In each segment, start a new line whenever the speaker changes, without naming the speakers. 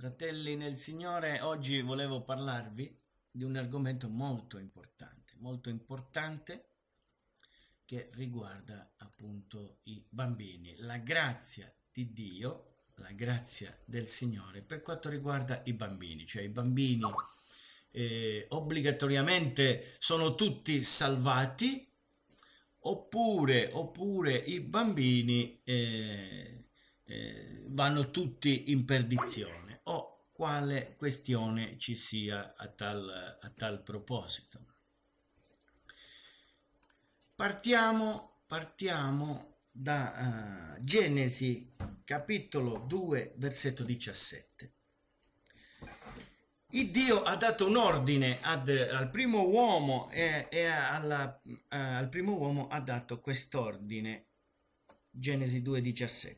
Fratelli nel Signore, oggi volevo parlarvi di un argomento molto importante, molto importante che riguarda appunto i bambini, la grazia di Dio, la grazia del Signore per quanto riguarda i bambini, cioè i bambini eh, obbligatoriamente sono tutti salvati oppure, oppure i bambini eh, eh, vanno tutti in perdizione o quale questione ci sia a tal, a tal proposito. Partiamo, partiamo da uh, Genesi capitolo 2 versetto 17. Il Dio ha dato un ordine ad, al primo uomo e, e alla, uh, al primo uomo ha dato quest'ordine, Genesi 2,17.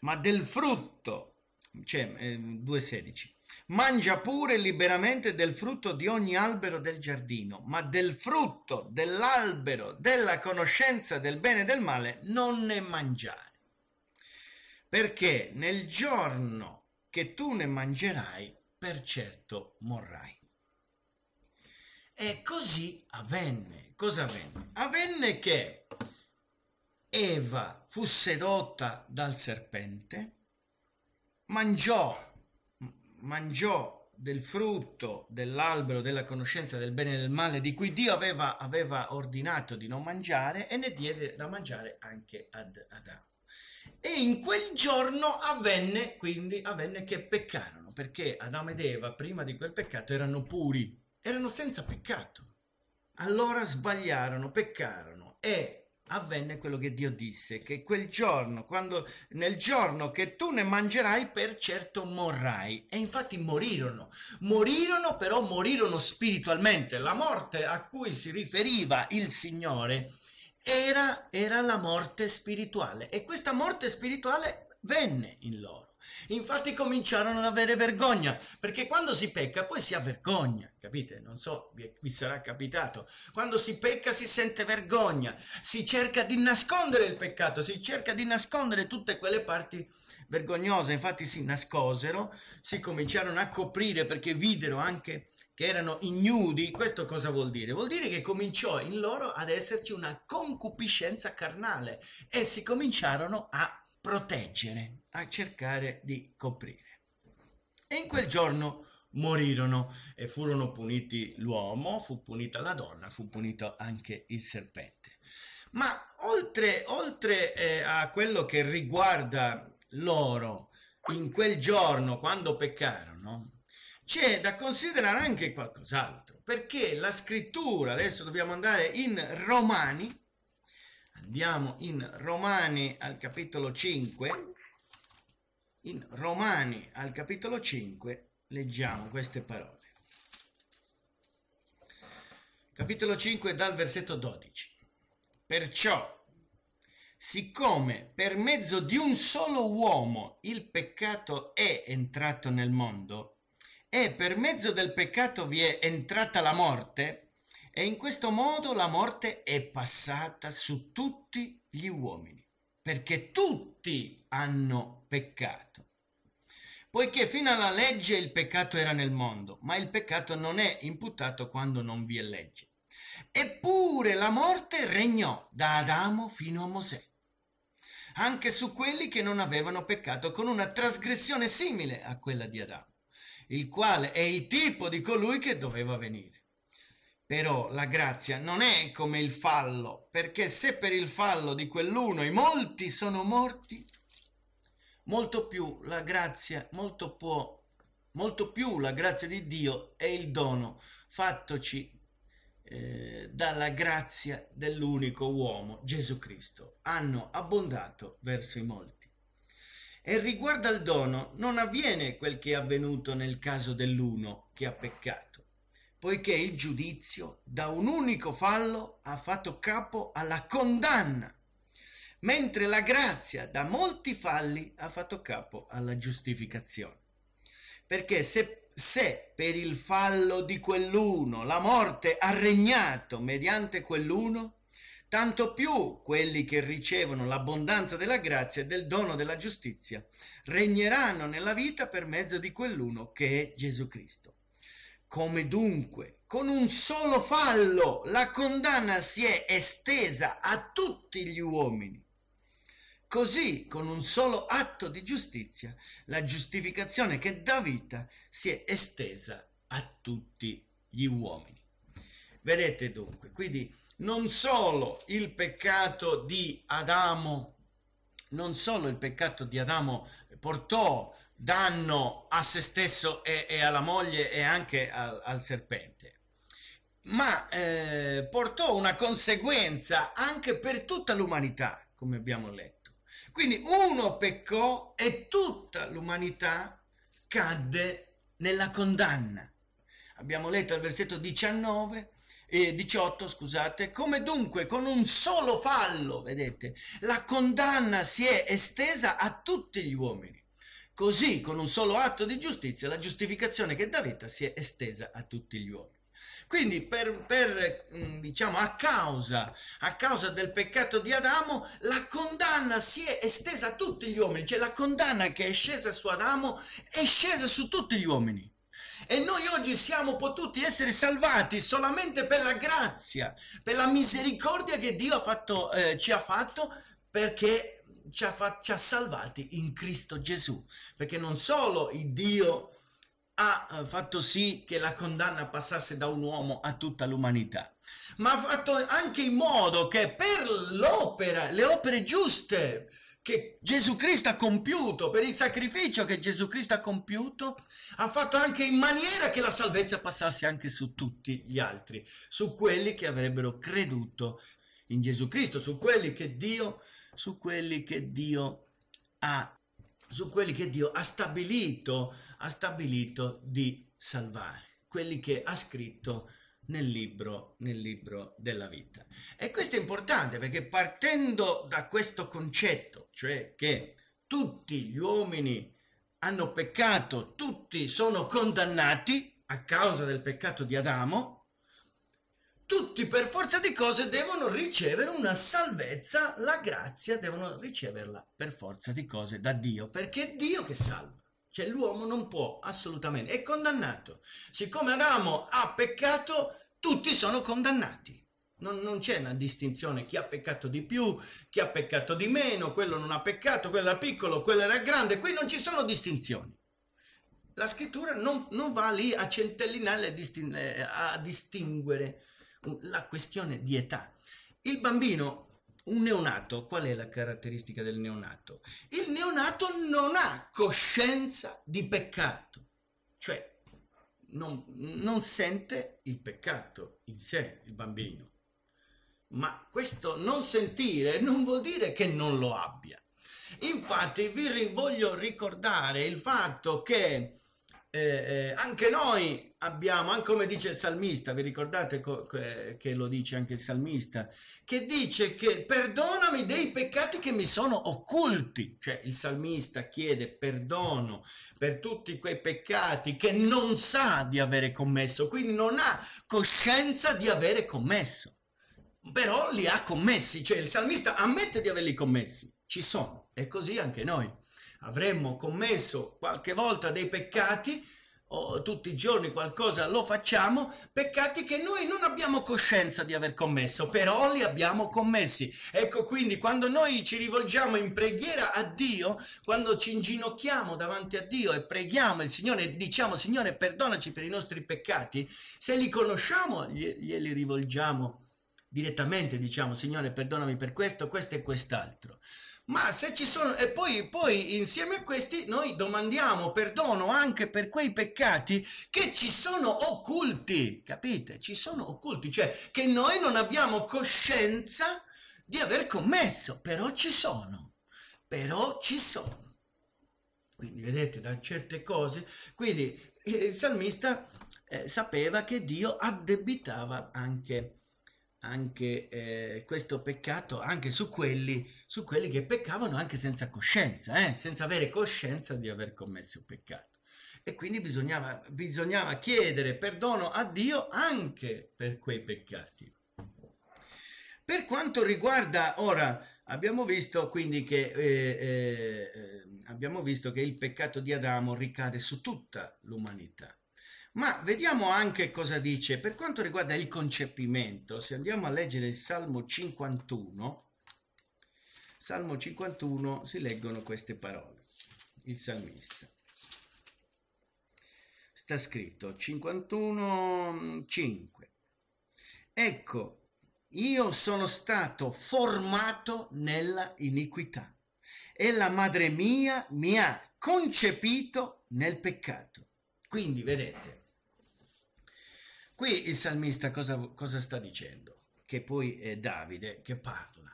Ma del frutto cioè eh, 2,16. Mangia pure liberamente del frutto di ogni albero del giardino, ma del frutto dell'albero della conoscenza del bene e del male non ne mangiare. Perché nel giorno che tu ne mangerai, per certo morrai. E così avvenne. Cosa avvenne? Avvenne che Eva fu sedotta dal serpente mangiò, mangiò del frutto dell'albero della conoscenza del bene e del male di cui Dio aveva, aveva ordinato di non mangiare e ne diede da mangiare anche ad Adamo. E in quel giorno avvenne, quindi, avvenne che peccarono, perché Adamo ed Eva prima di quel peccato erano puri, erano senza peccato. Allora sbagliarono, peccarono e avvenne quello che Dio disse, che quel giorno, quando, nel giorno che tu ne mangerai, per certo morrai. E infatti morirono, morirono però morirono spiritualmente. La morte a cui si riferiva il Signore era, era la morte spirituale e questa morte spirituale venne in loro. Infatti cominciarono ad avere vergogna, perché quando si pecca poi si ha vergogna, capite? Non so, vi, sarà capitato. Quando si pecca si sente vergogna, si cerca di nascondere il peccato, si cerca di nascondere tutte quelle parti vergognose. Infatti si nascosero, si cominciarono a coprire perché videro anche che erano ignudi. Questo cosa vuol dire? Vuol dire che cominciò in loro ad esserci una concupiscenza carnale e si cominciarono a proteggere, a cercare di coprire. E in quel giorno morirono e furono puniti l'uomo, fu punita la donna, fu punito anche il serpente. Ma oltre, oltre eh, a quello che riguarda loro in quel giorno quando peccarono, c'è da considerare anche qualcos'altro, perché la scrittura, adesso dobbiamo andare in Romani, Andiamo in Romani al capitolo 5. In Romani al capitolo 5 leggiamo queste parole. Capitolo 5 dal versetto 12. Perciò, siccome per mezzo di un solo uomo il peccato è entrato nel mondo e per mezzo del peccato vi è entrata la morte, e in questo modo la morte è passata su tutti gli uomini, perché tutti hanno peccato. Poiché fino alla legge il peccato era nel mondo, ma il peccato non è imputato quando non vi è legge. Eppure la morte regnò da Adamo fino a Mosè, anche su quelli che non avevano peccato, con una trasgressione simile a quella di Adamo, il quale è il tipo di colui che doveva venire. Però la grazia non è come il fallo, perché se per il fallo di quell'uno i molti sono morti, molto più la grazia, molto può, molto più la grazia di Dio è il dono fattoci eh, dalla grazia dell'unico uomo, Gesù Cristo. Hanno abbondato verso i molti. E riguardo al dono non avviene quel che è avvenuto nel caso dell'uno che ha peccato poiché il giudizio da un unico fallo ha fatto capo alla condanna, mentre la grazia da molti falli ha fatto capo alla giustificazione. Perché se, se per il fallo di quell'uno la morte ha regnato mediante quell'uno, tanto più quelli che ricevono l'abbondanza della grazia e del dono della giustizia regneranno nella vita per mezzo di quell'uno che è Gesù Cristo. Come dunque con un solo fallo la condanna si è estesa a tutti gli uomini, così con un solo atto di giustizia la giustificazione che dà vita si è estesa a tutti gli uomini. Vedete dunque, quindi non solo il peccato di Adamo, non solo il peccato di Adamo portò danno a se stesso e, e alla moglie e anche al, al serpente, ma eh, portò una conseguenza anche per tutta l'umanità, come abbiamo letto. Quindi uno peccò e tutta l'umanità cadde nella condanna. Abbiamo letto al versetto 19 eh, 18, scusate, come dunque con un solo fallo, vedete, la condanna si è estesa a tutti gli uomini. Così, con un solo atto di giustizia, la giustificazione che dà vita si è estesa a tutti gli uomini. Quindi, per, per, mm, diciamo, a causa, a causa del peccato di Adamo, la condanna si è estesa a tutti gli uomini, cioè la condanna che è scesa su Adamo è scesa su tutti gli uomini. E noi oggi siamo potuti essere salvati solamente per la grazia, per la misericordia che Dio ha fatto, eh, ci ha fatto perché ci ha, fa- ci ha, salvati in Cristo Gesù. Perché non solo il Dio ha eh, fatto sì che la condanna passasse da un uomo a tutta l'umanità, ma ha fatto anche in modo che per l'opera, le opere giuste, che Gesù Cristo ha compiuto, per il sacrificio che Gesù Cristo ha compiuto, ha fatto anche in maniera che la salvezza passasse anche su tutti gli altri, su quelli che avrebbero creduto in Gesù Cristo, su quelli che Dio, su quelli che Dio ha su quelli che Dio ha stabilito, ha stabilito di salvare, quelli che ha scritto nel libro, nel libro della vita. E questo è importante perché partendo da questo concetto, cioè che tutti gli uomini hanno peccato, tutti sono condannati a causa del peccato di Adamo, tutti per forza di cose devono ricevere una salvezza, la grazia devono riceverla per forza di cose da Dio, perché è Dio che salva. Cioè l'uomo non può assolutamente, è condannato. Siccome Adamo ha peccato, tutti sono condannati. Non, non, c'è una distinzione, chi ha peccato di più, chi ha peccato di meno, quello non ha peccato, quello era piccolo, quello era grande, qui non ci sono distinzioni. La scrittura non, non va lì a centellinare, a distinguere la questione di età. Il bambino un neonato, qual è la caratteristica del neonato? Il neonato non ha coscienza di peccato, cioè non, non sente il peccato in sé, il bambino. Ma questo non sentire non vuol dire che non lo abbia. Infatti vi voglio ricordare il fatto che eh, eh, anche noi abbiamo, anche come dice il salmista, vi ricordate che lo dice anche il salmista, che dice che perdonami dei peccati che mi sono occulti, cioè il salmista chiede perdono per tutti quei peccati che non sa di avere commesso, quindi non ha coscienza di avere commesso, però li ha commessi, cioè il salmista ammette di averli commessi, ci sono, e così anche noi avremmo commesso qualche volta dei peccati o tutti i giorni qualcosa lo facciamo, peccati che noi non abbiamo coscienza di aver commesso, però li abbiamo commessi. Ecco quindi quando noi ci rivolgiamo in preghiera a Dio, quando ci inginocchiamo davanti a Dio e preghiamo il Signore e diciamo Signore perdonaci per i nostri peccati, se li conosciamo glieli rivolgiamo direttamente, diciamo Signore perdonami per questo, questo e quest'altro ma se ci sono e poi, poi, insieme a questi noi domandiamo perdono anche per quei peccati che ci sono occulti capite? Ci sono occulti cioè che noi non abbiamo coscienza di aver commesso però ci sono però ci sono. Quindi vedete da certe cose quindi il salmista eh, sapeva che Dio addebitava anche anche eh, questo peccato anche su quelli, su quelli che peccavano anche senza coscienza, eh? senza avere coscienza di aver commesso peccato. E quindi bisognava, bisognava chiedere perdono a Dio anche per quei peccati. Per quanto riguarda ora, abbiamo visto quindi che, eh, eh, abbiamo visto che il peccato di Adamo ricade su tutta l'umanità. Ma vediamo anche cosa dice per quanto riguarda il concepimento. Se andiamo a leggere il Salmo 51, Salmo 51 si leggono queste parole. Il salmista. Sta scritto 51, 5. Ecco, io sono stato formato nella iniquità e la madre mia mi ha concepito nel peccato. Quindi, vedete, qui il salmista cosa, cosa sta dicendo? Che poi è Davide che parla.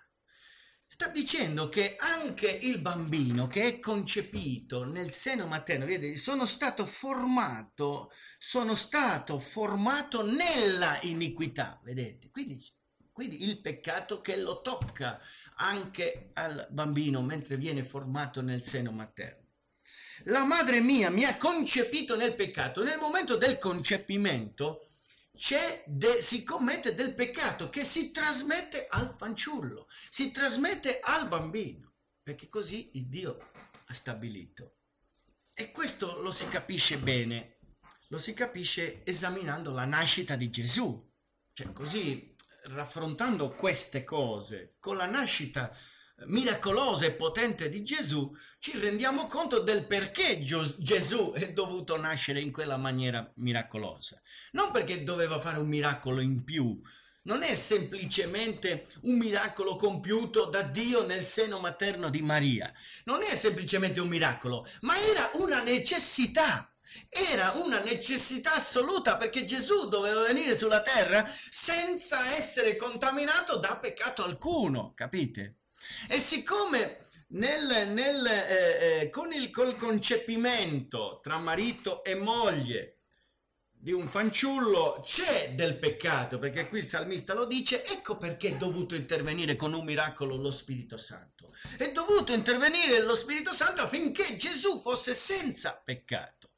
Sta dicendo che anche il bambino che è concepito nel seno materno, vedi, sono stato formato, sono stato formato nella iniquità, vedete? Quindi quindi il peccato che lo tocca anche al bambino mentre viene formato nel seno materno. La madre mia mi ha concepito nel peccato. Nel momento del concepimento de, si commette del peccato che si trasmette al fanciullo, si trasmette al bambino, perché così il Dio ha stabilito. E questo lo si capisce bene, lo si capisce esaminando la nascita di Gesù. Cioè, così raffrontando queste cose con la nascita miracolosa e potente di Gesù, ci rendiamo conto del perché Gesù è dovuto nascere in quella maniera miracolosa. Non perché doveva fare un miracolo in più, non è semplicemente un miracolo compiuto da Dio nel seno materno di Maria, non è semplicemente un miracolo, ma era una necessità era una necessità assoluta perché Gesù doveva venire sulla terra senza essere contaminato da peccato alcuno, capite? E siccome nel, nel, eh, eh, con il col concepimento tra marito e moglie di un fanciullo c'è del peccato, perché qui il salmista lo dice, ecco perché è dovuto intervenire con un miracolo lo Spirito Santo. È dovuto intervenire lo Spirito Santo affinché Gesù fosse senza peccato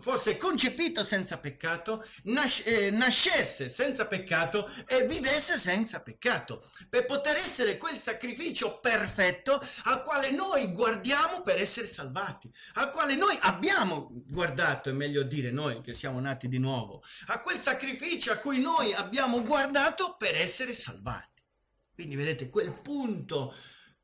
fosse concepito senza peccato, nas- eh, nascesse senza peccato e vivesse senza peccato, per poter essere quel sacrificio perfetto al quale noi guardiamo per essere salvati, al quale noi abbiamo guardato, è meglio dire noi che siamo nati di nuovo, a quel sacrificio a cui noi abbiamo guardato per essere salvati. Quindi vedete quel punto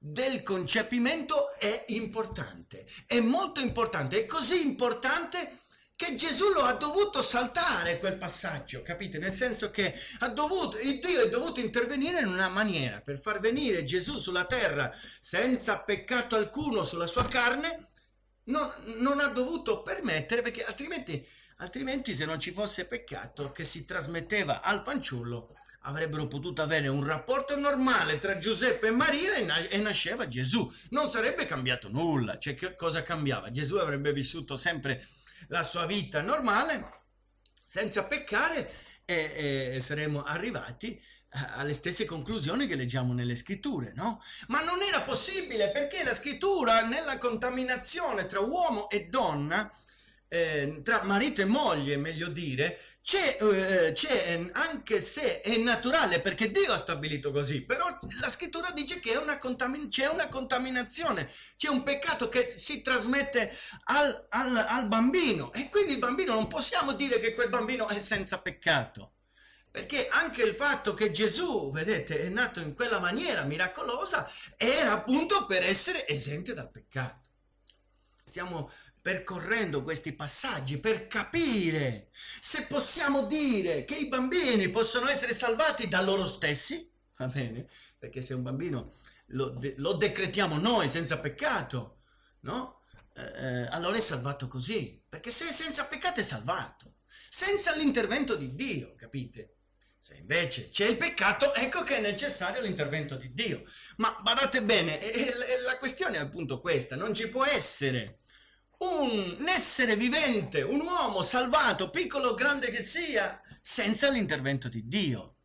del concepimento è importante, è molto importante, è così importante che Gesù lo ha dovuto saltare quel passaggio, capite? Nel senso che ha dovuto, Dio è dovuto intervenire in una maniera per far venire Gesù sulla terra senza peccato alcuno sulla sua carne, non, non ha dovuto permettere perché altrimenti, altrimenti se non ci fosse peccato che si trasmetteva al fanciullo avrebbero potuto avere un rapporto normale tra Giuseppe e Maria e, na- e, nasceva Gesù. Non sarebbe cambiato nulla. Cioè, che cosa cambiava? Gesù avrebbe vissuto sempre la sua vita normale, senza peccare, e, e saremmo arrivati alle stesse conclusioni che leggiamo nelle scritture, no? Ma non era possibile perché la scrittura nella contaminazione tra uomo e donna eh, tra marito e moglie, meglio dire, c'è, eh, c'è, anche se è naturale, perché Dio ha stabilito così, però la scrittura dice che una contamin- c'è una contaminazione, c'è un peccato che si trasmette al, al, al bambino e quindi il bambino non possiamo dire che quel bambino è senza peccato. Perché anche il fatto che Gesù, vedete, è nato in quella maniera miracolosa, era appunto per essere esente dal peccato. Stiamo percorrendo questi passaggi per capire se possiamo dire che i bambini possono essere salvati da loro stessi, va bene? Perché se un bambino lo, de- lo decretiamo noi senza peccato, no? Eh, eh, allora è salvato così, perché se è senza peccato è salvato, senza l'intervento di Dio, capite? Se invece c'è il peccato, ecco che è necessario l'intervento di Dio. Ma badate bene, la questione è appunto questa, non ci può essere un essere vivente, un uomo salvato, piccolo o grande che sia, senza l'intervento di Dio,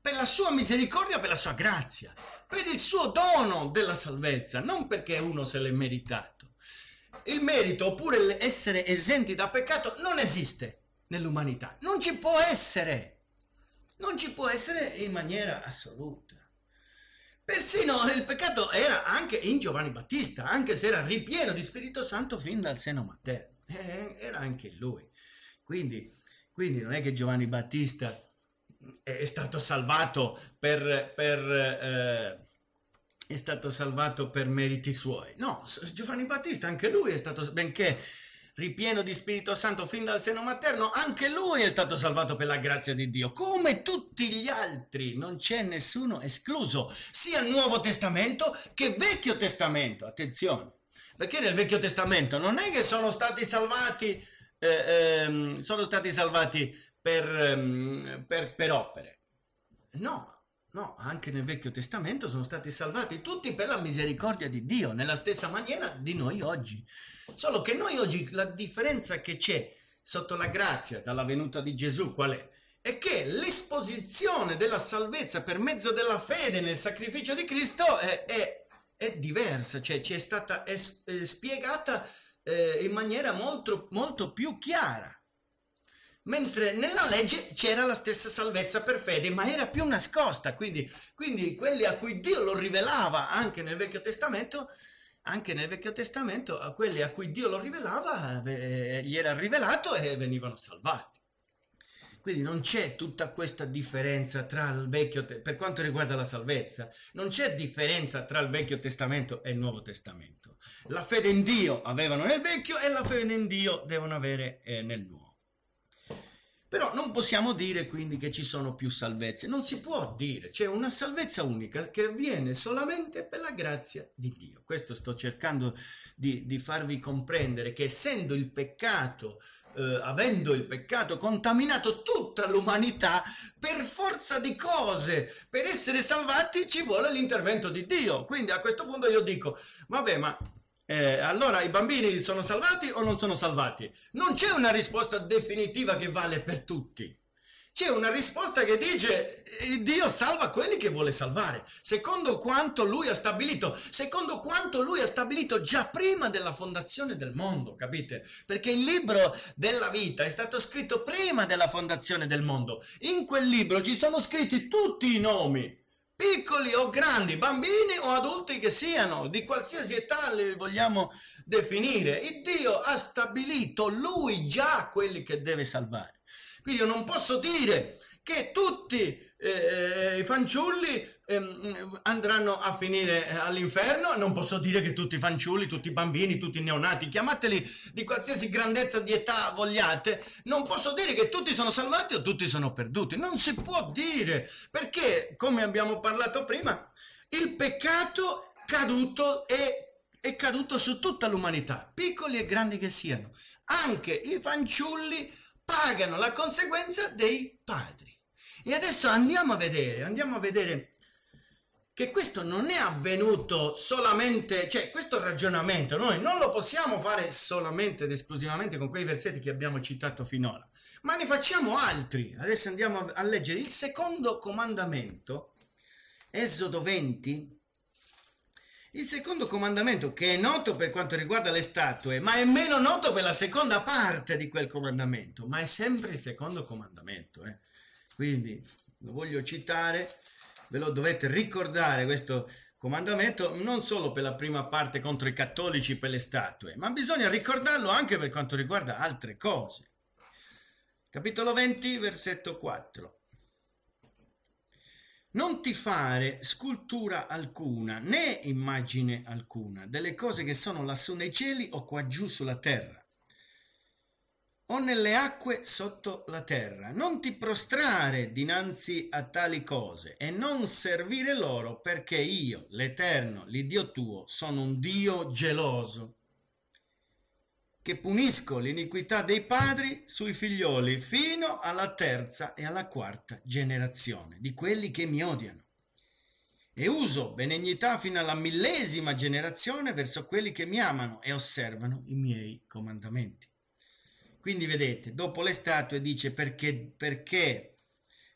per la sua misericordia, per la sua grazia, per il suo dono della salvezza, non perché uno se l'è meritato. Il merito oppure essere esenti da peccato non esiste nell'umanità, non ci può essere, non ci può essere in maniera assoluta. Persino il peccato era anche in Giovanni Battista, anche se era ripieno di Spirito Santo fin dal seno materno, eh, era anche lui. Quindi, quindi non è che Giovanni Battista è stato salvato per, per eh, è stato salvato per meriti suoi. No, Giovanni Battista, anche lui è stato, benché ripieno di Spirito Santo fin dal seno materno, anche lui è stato salvato per la grazia di Dio, come tutti gli altri, non c'è nessuno escluso, sia Nuovo Testamento che Vecchio Testamento, attenzione, perché nel Vecchio Testamento non è che sono stati salvati, eh, ehm, sono stati salvati per, ehm, per, per opere, no, No, anche nel Vecchio Testamento sono stati salvati tutti per la misericordia di Dio, nella stessa maniera di noi oggi. Solo che noi oggi la differenza che c'è sotto la grazia dalla venuta di Gesù qual è? È che l'esposizione della salvezza per mezzo della fede nel sacrificio di Cristo è, è, è diversa, cioè ci è stata è, è spiegata eh, in maniera molto, molto più chiara mentre nella legge c'era la stessa salvezza per fede, ma era più nascosta, quindi, quindi quelli a cui Dio lo rivelava anche nel Vecchio Testamento, anche nel Vecchio Testamento, a quelli a cui Dio lo rivelava, eh, gli era rivelato e venivano salvati. Quindi non c'è tutta questa differenza tra il Vecchio per quanto riguarda la salvezza, non c'è differenza tra il Vecchio Testamento e il Nuovo Testamento. La fede in Dio avevano nel Vecchio e la fede in Dio devono avere eh, nel Nuovo. Però non possiamo dire quindi che ci sono più salvezze, non si può dire, c'è una salvezza unica che avviene solamente per la grazia di Dio. Questo sto cercando di, di farvi comprendere, che essendo il peccato, eh, avendo il peccato contaminato tutta l'umanità, per forza di cose, per essere salvati ci vuole l'intervento di Dio. Quindi a questo punto io dico, vabbè ma eh, allora i bambini sono salvati o non sono salvati? Non c'è una risposta definitiva che vale per tutti. C'è una risposta che dice eh, Dio salva quelli che vuole salvare, secondo quanto lui ha stabilito, secondo quanto lui ha stabilito già prima della fondazione del mondo, capite? Perché il libro della vita è stato scritto prima della fondazione del mondo. In quel libro ci sono scritti tutti i nomi piccoli o grandi, bambini o adulti che siano, di qualsiasi età li vogliamo definire. Il Dio ha stabilito lui già quelli che deve salvare. Quindi io non posso dire che tutti eh, i fanciulli ehm, andranno a finire all'inferno. Non posso dire che tutti i fanciulli, tutti i bambini, tutti i neonati, chiamateli di qualsiasi grandezza di età vogliate, non posso dire che tutti sono salvati o tutti sono perduti. Non si può dire, perché, come abbiamo parlato prima, il peccato caduto è, è caduto su tutta l'umanità, piccoli e grandi che siano. Anche i fanciulli pagano la conseguenza dei padri. E adesso andiamo a vedere, andiamo a vedere che questo non è avvenuto solamente, cioè questo ragionamento noi non lo possiamo fare solamente ed esclusivamente con quei versetti che abbiamo citato finora, ma ne facciamo altri. Adesso andiamo a leggere il secondo comandamento, Esodo 20. Il secondo comandamento, che è noto per quanto riguarda le statue, ma è meno noto per la seconda parte di quel comandamento, ma è sempre il secondo comandamento. Eh. Quindi lo voglio citare ve lo dovete ricordare questo comandamento non solo per la prima parte contro i cattolici per le statue, ma bisogna ricordarlo anche per quanto riguarda altre cose. Capitolo 20, versetto 4. Non ti fare scultura alcuna, né immagine alcuna, delle cose che sono lassù nei cieli o qua giù sulla terra o nelle acque sotto la terra. Non ti prostrare dinanzi a tali cose e non servire loro, perché io, l'Eterno, l'Iddio tuo, sono un Dio geloso, che punisco l'iniquità dei padri sui figlioli fino alla terza e alla quarta generazione di quelli che mi odiano. E uso benignità fino alla millesima generazione verso quelli che mi amano e osservano i miei comandamenti. Quindi vedete, dopo le statue dice perché, perché,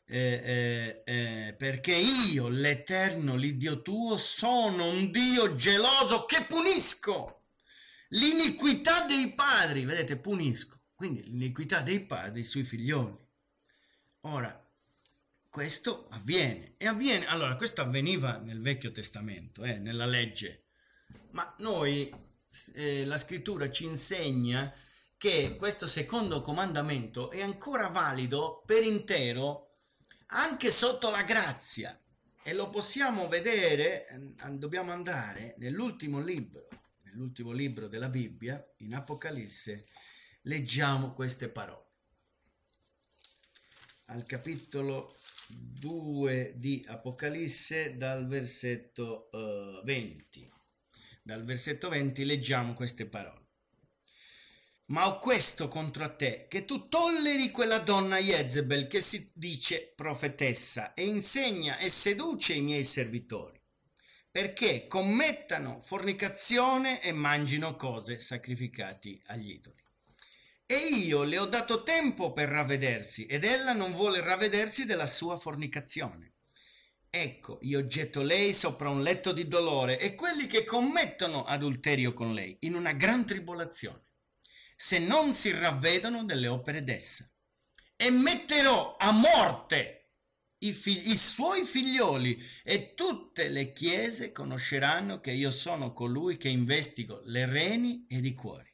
eh, eh, eh, perché io, l'Eterno, l'Iddio tuo, sono un Dio geloso che punisco l'iniquità dei padri. Vedete, punisco. Quindi l'iniquità dei padri sui figlioli. Ora, questo avviene. E avviene, allora, questo avveniva nel Vecchio Testamento, eh, nella legge, ma noi, eh, la scrittura ci insegna che questo secondo comandamento è ancora valido per intero anche sotto la grazia e lo possiamo vedere, eh, dobbiamo andare nell'ultimo libro, nell'ultimo libro della Bibbia, in Apocalisse, leggiamo queste parole. Al capitolo 2 di Apocalisse dal versetto uh, 20. Dal versetto 20 leggiamo queste parole. Ma ho questo contro te, che tu tolleri quella donna Jezebel che si dice profetessa e insegna e seduce i miei servitori, perché commettano fornicazione e mangino cose sacrificate agli idoli. E io le ho dato tempo per ravvedersi, ed ella non vuole ravvedersi della sua fornicazione. Ecco, io getto lei sopra un letto di dolore e quelli che commettono adulterio con lei in una gran tribolazione, se non si ravvedono delle opere d'essa. E metterò a morte i, figli, i suoi figlioli e tutte le chiese conosceranno che io sono colui che investigo le reni ed i cuori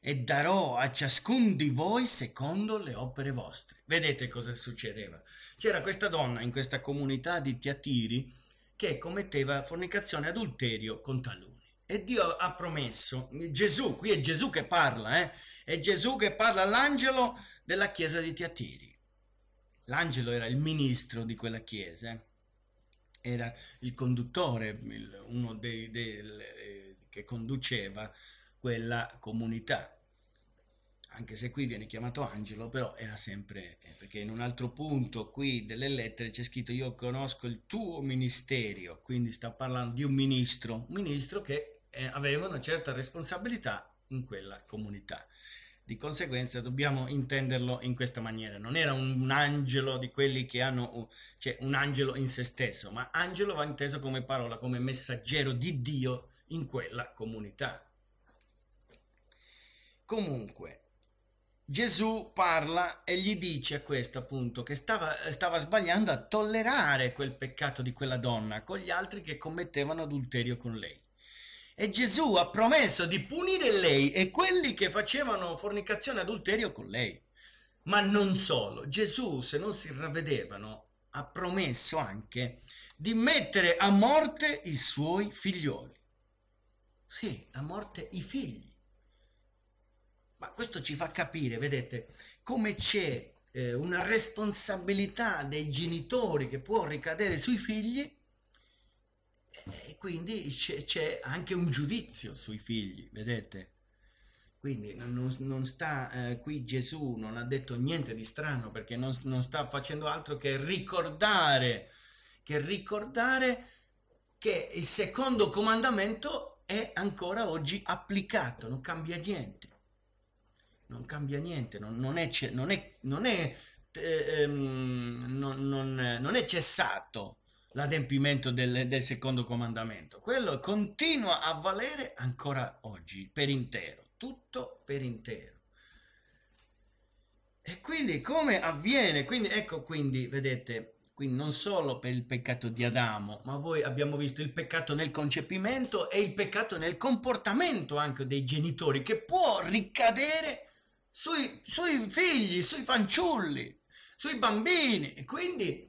e darò a ciascun di voi secondo le opere vostre. Vedete cosa succedeva? C'era questa donna in questa comunità di Tiatiri che commetteva fornicazione adulterio con taluni. E Dio ha promesso, Gesù, qui è Gesù che parla, eh? è Gesù che parla all'angelo della chiesa di Tiatiri. L'angelo era il ministro di quella chiesa, eh? era il conduttore, uno dei, dei, eh, che conduceva quella comunità anche se qui viene chiamato angelo, però era sempre, eh, perché in un altro punto qui delle lettere c'è scritto io conosco il tuo ministerio, quindi sta parlando di un ministro, un ministro che eh, aveva una certa responsabilità in quella comunità. Di conseguenza dobbiamo intenderlo in questa maniera, non era un, un angelo di quelli che hanno, cioè un angelo in se stesso, ma angelo va inteso come parola, come messaggero di Dio in quella comunità. Comunque, Gesù parla e gli dice questo appunto che stava, stava, sbagliando a tollerare quel peccato di quella donna con gli altri che commettevano adulterio con lei. E Gesù ha promesso di punire lei e quelli che facevano fornicazione adulterio con lei. Ma non solo, Gesù se non si ravvedevano ha promesso anche di mettere a morte i suoi figlioli. Sì, a morte i figli. Ma questo ci fa capire, vedete, come c'è eh, una responsabilità dei genitori che può ricadere sui figli e quindi c'è anche un giudizio sui figli, vedete? Quindi non, non sta eh, qui Gesù, non ha detto niente di strano perché non, non sta facendo altro che ricordare, che ricordare che il secondo comandamento è ancora oggi applicato, non cambia niente non cambia niente, non, è cessato l'adempimento del, del, secondo comandamento. Quello continua a valere ancora oggi, per intero, tutto per intero. E quindi come avviene? Quindi ecco quindi, vedete, quindi non solo per il peccato di Adamo, ma voi abbiamo visto il peccato nel concepimento e il peccato nel comportamento anche dei genitori che può ricadere sui, sui figli, sui fanciulli, sui bambini. E quindi,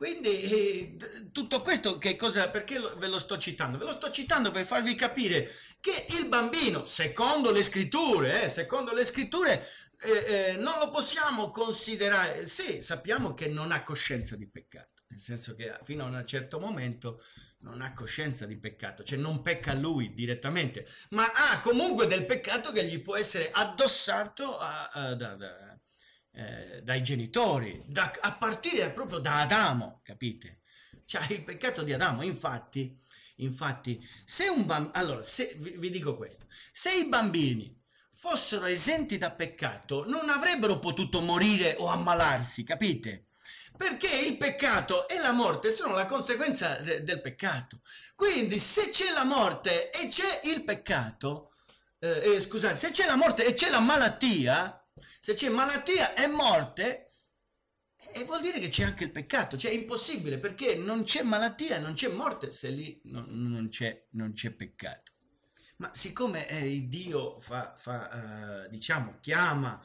quindi eh, tutto questo che cosa, perché ve lo sto citando? Ve lo sto citando per farvi capire che il bambino, secondo le scritture, eh, secondo le scritture, eh, eh, non lo possiamo considerare, sì, sappiamo che non ha coscienza di peccato, nel senso che fino a un certo momento non ha coscienza di peccato, cioè non pecca lui direttamente, ma ha comunque del peccato che gli può essere addossato a, a, da, da, eh, dai genitori, da, a partire proprio da Adamo, capite? Cioè il peccato di Adamo, infatti, infatti se un bambino, allora se, vi, vi dico questo, se i bambini fossero esenti da peccato non avrebbero potuto morire o ammalarsi, capite? perché il peccato e la morte sono la conseguenza de del peccato. Quindi se c'è la morte e c'è il peccato, eh, eh, scusate, se c'è la morte e c'è la malattia, se c'è malattia e morte, E vuol dire che c'è anche il peccato, cioè è impossibile perché non c'è malattia, non c'è morte se lì non, non, c'è, non c'è, peccato. Ma siccome eh, Dio fa, fa eh, diciamo, chiama,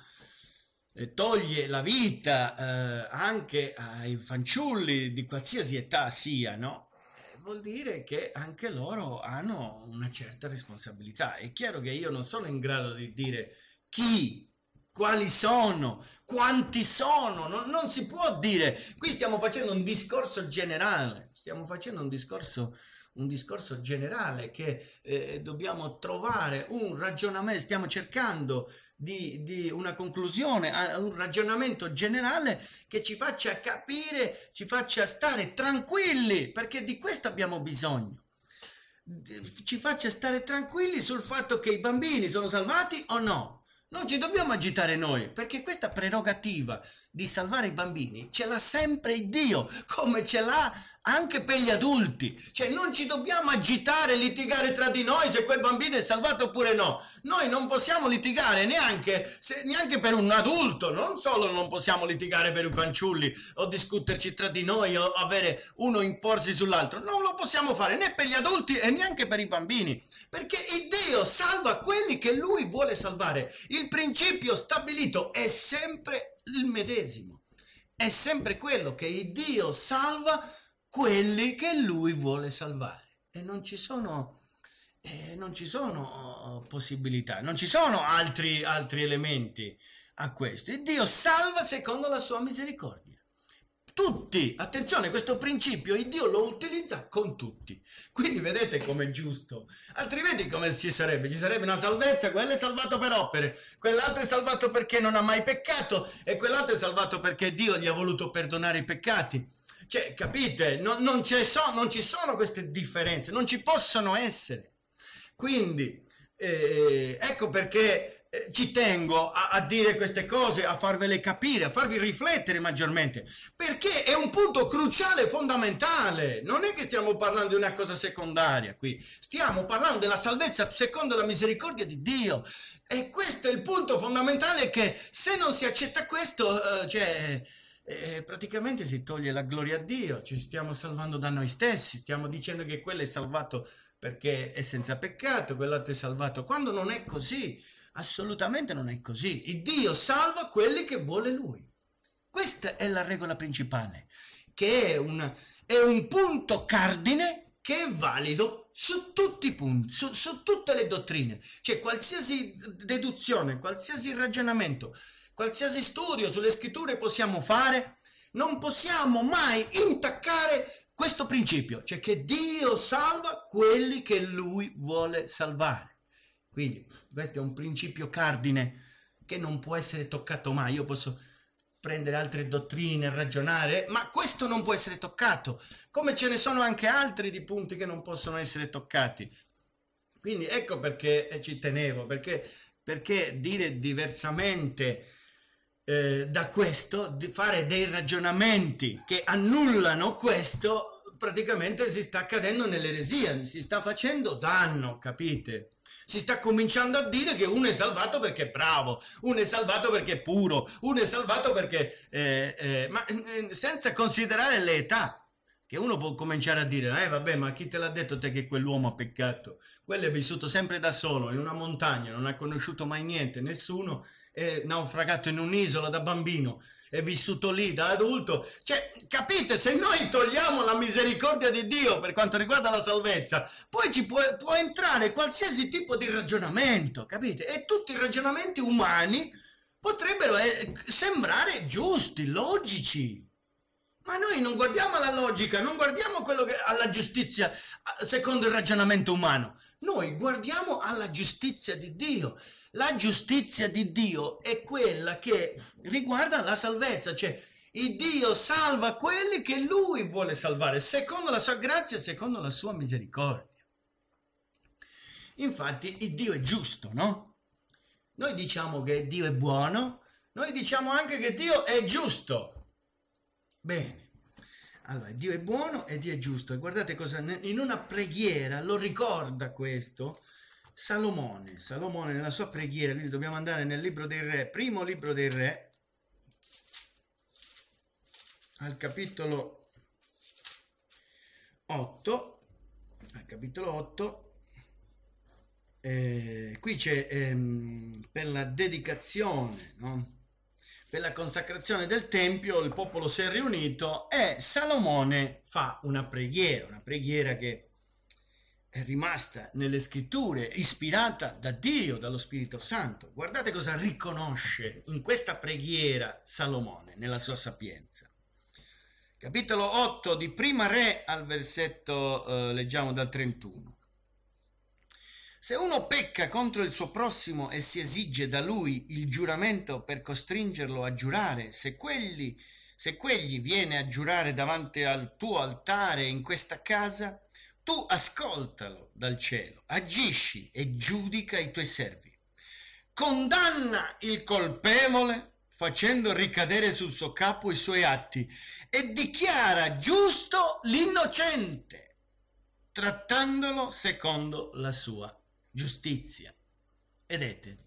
eh, toglie la vita eh, anche ai fanciulli di qualsiasi età siano, vuol dire che anche loro hanno una certa responsabilità. È chiaro che io non sono in grado di dire chi quali sono, quanti sono, non, non, si può dire, qui stiamo facendo un discorso generale, stiamo facendo un discorso, un discorso generale che eh, dobbiamo trovare un ragionamento, stiamo cercando di, di, una conclusione, un ragionamento generale che ci faccia capire, ci faccia stare tranquilli, perché di questo abbiamo bisogno. Ci faccia stare tranquilli sul fatto che i bambini sono salvati o no. Non ci dobbiamo agitare noi, perché questa prerogativa di salvare i bambini ce l'ha sempre Dio, come ce l'ha anche per gli adulti. Cioè non ci dobbiamo agitare, litigare tra di noi se quel bambino è salvato oppure no. Noi non possiamo litigare neanche, se, neanche per un adulto, non solo non possiamo litigare per i fanciulli o discuterci tra di noi o avere uno imporsi sull'altro. Non lo possiamo fare né per gli adulti e neanche per i bambini. Perché il Dio salva quelli che lui vuole salvare. Il principio stabilito è sempre il medesimo. È sempre quello che il Dio salva quelli che lui vuole salvare. E non ci sono, eh, non ci sono oh, possibilità, non ci sono altri, altri elementi a questo. E Dio salva secondo la sua misericordia. Tutti, attenzione, questo principio il Dio lo utilizza con tutti. Quindi vedete com'è giusto. Altrimenti come ci sarebbe? Ci sarebbe una salvezza, quello è salvato per opere, quell'altro è salvato perché non ha mai peccato e quell'altro è salvato perché Dio gli ha voluto perdonare i peccati. Cioè, capite? Non, non, so, non ci sono queste differenze, non ci possono essere. Quindi, eh, ecco perché eh, ci tengo a, a, dire queste cose, a farvele capire, a farvi riflettere maggiormente, perché è un punto cruciale, fondamentale. Non è che stiamo parlando di una cosa secondaria qui, stiamo parlando della salvezza secondo la misericordia di Dio. E questo è il punto fondamentale che se non si accetta questo, eh, cioè eh, praticamente si toglie la gloria a Dio, ci stiamo salvando da noi stessi, stiamo dicendo che quello è salvato perché è senza peccato, quell'altro è salvato, quando non è così, assolutamente non è così. Il Dio salva quelli che vuole Lui. Questa è la regola principale, che è un, è un punto cardine che è valido su tutti i punti, su, su tutte le dottrine. Cioè qualsiasi deduzione, qualsiasi ragionamento qualsiasi studio sulle scritture possiamo fare, non possiamo mai intaccare questo principio, cioè che Dio salva quelli che Lui vuole salvare. Quindi questo è un principio cardine che non può essere toccato mai. Io posso prendere altre dottrine, ragionare, ma questo non può essere toccato, come ce ne sono anche altri di punti che non possono essere toccati. Quindi ecco perché ci tenevo, perché, perché dire diversamente eh, da questo, di fare dei ragionamenti che annullano questo, praticamente si sta cadendo nell'eresia, si sta facendo danno, capite? Si sta cominciando a dire che uno è salvato perché è bravo, uno è salvato perché è puro, uno è salvato perché... Eh, eh, ma eh, senza considerare l'età, che uno può cominciare a dire, eh vabbè, ma chi te l'ha detto te che quell'uomo ha peccato? Quello è vissuto sempre da solo, in una montagna, non ha conosciuto mai niente, nessuno, è naufragato in un'isola da bambino, è vissuto lì da adulto. Cioè, capite, se noi togliamo la misericordia di Dio per quanto riguarda la salvezza, poi ci può, può entrare qualsiasi tipo di ragionamento, capite? E tutti i ragionamenti umani potrebbero eh, sembrare giusti, logici. Ma noi non guardiamo alla logica, non guardiamo che, alla giustizia secondo il ragionamento umano. Noi guardiamo alla giustizia di Dio. La giustizia di Dio è quella che riguarda la salvezza, cioè il Dio salva quelli che Lui vuole salvare, secondo la sua grazia, secondo la sua misericordia. Infatti il Dio è giusto, no? Noi diciamo che Dio è buono, noi diciamo anche che Dio è giusto. Bene. Allora, Dio è buono e Dio è giusto. E guardate cosa, in una preghiera lo ricorda questo Salomone. Salomone nella sua preghiera, quindi dobbiamo andare nel libro dei re, primo libro dei re, al capitolo 8, al capitolo 8, eh, qui c'è ehm, per la dedicazione, no? Per la consacrazione del Tempio, il popolo si è riunito e Salomone fa una preghiera, una preghiera che è rimasta nelle scritture, ispirata da Dio, dallo Spirito Santo. Guardate cosa riconosce in questa preghiera Salomone, nella sua sapienza. Capitolo 8 di Prima Re al versetto, eh, leggiamo dal 31. Se uno pecca contro il suo prossimo e si esige da lui il giuramento per costringerlo a giurare, se quelli, se quegli viene a giurare davanti al tuo altare in questa casa, tu ascoltalo dal cielo, agisci e giudica i tuoi servi. Condanna il colpevole facendo ricadere sul suo capo i suoi atti e dichiara giusto l'innocente, trattandolo secondo la sua giustizia. Vedete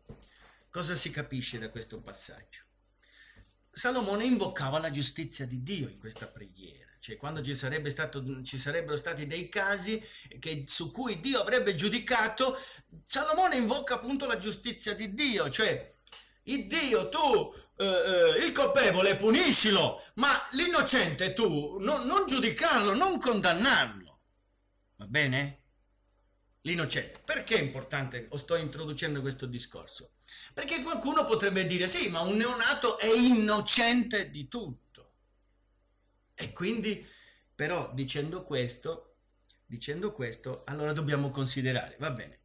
cosa si capisce da questo passaggio? Salomone invocava la giustizia di Dio in questa preghiera cioè quando ci, sarebbe stato, ci sarebbero stati dei casi che, su cui Dio avrebbe giudicato, Salomone invoca appunto la giustizia di Dio, cioè il Dio tu, eh, eh, il colpevole puniscilo, ma l'innocente tu no, non giudicarlo, non condannarlo, va bene? L'innocente. Perché è importante, o sto introducendo questo discorso? Perché qualcuno potrebbe dire sì, ma un neonato è innocente di tutto. E quindi, però, dicendo questo, dicendo questo, allora dobbiamo considerare, va bene,